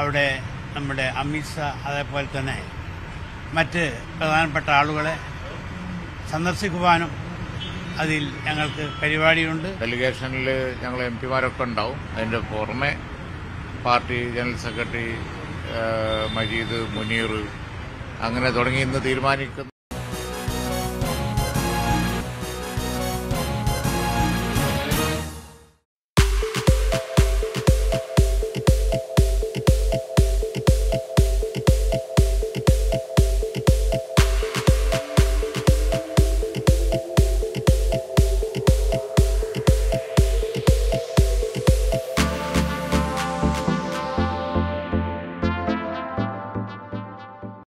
അവിടെ നമ്മുടെ അമിത്ഷാ അതേപോലെ തന്നെ മറ്റ് പ്രധാനപ്പെട്ട ആളുകളെ സന്ദർശിക്കുവാനും അതിൽ ഞങ്ങൾക്ക് പരിപാടിയുണ്ട്. ഡെലിഗേഷനിൽ ഞങ്ങൾ എം പിമാരൊക്കെ ഉണ്ടാവും. അതിന്റെ പുറമെ party general secretary Majeed Muneer അങ്ങനെ തുടങ്ങി ഇന്ന് തീരുമാനിക്കുന്ന.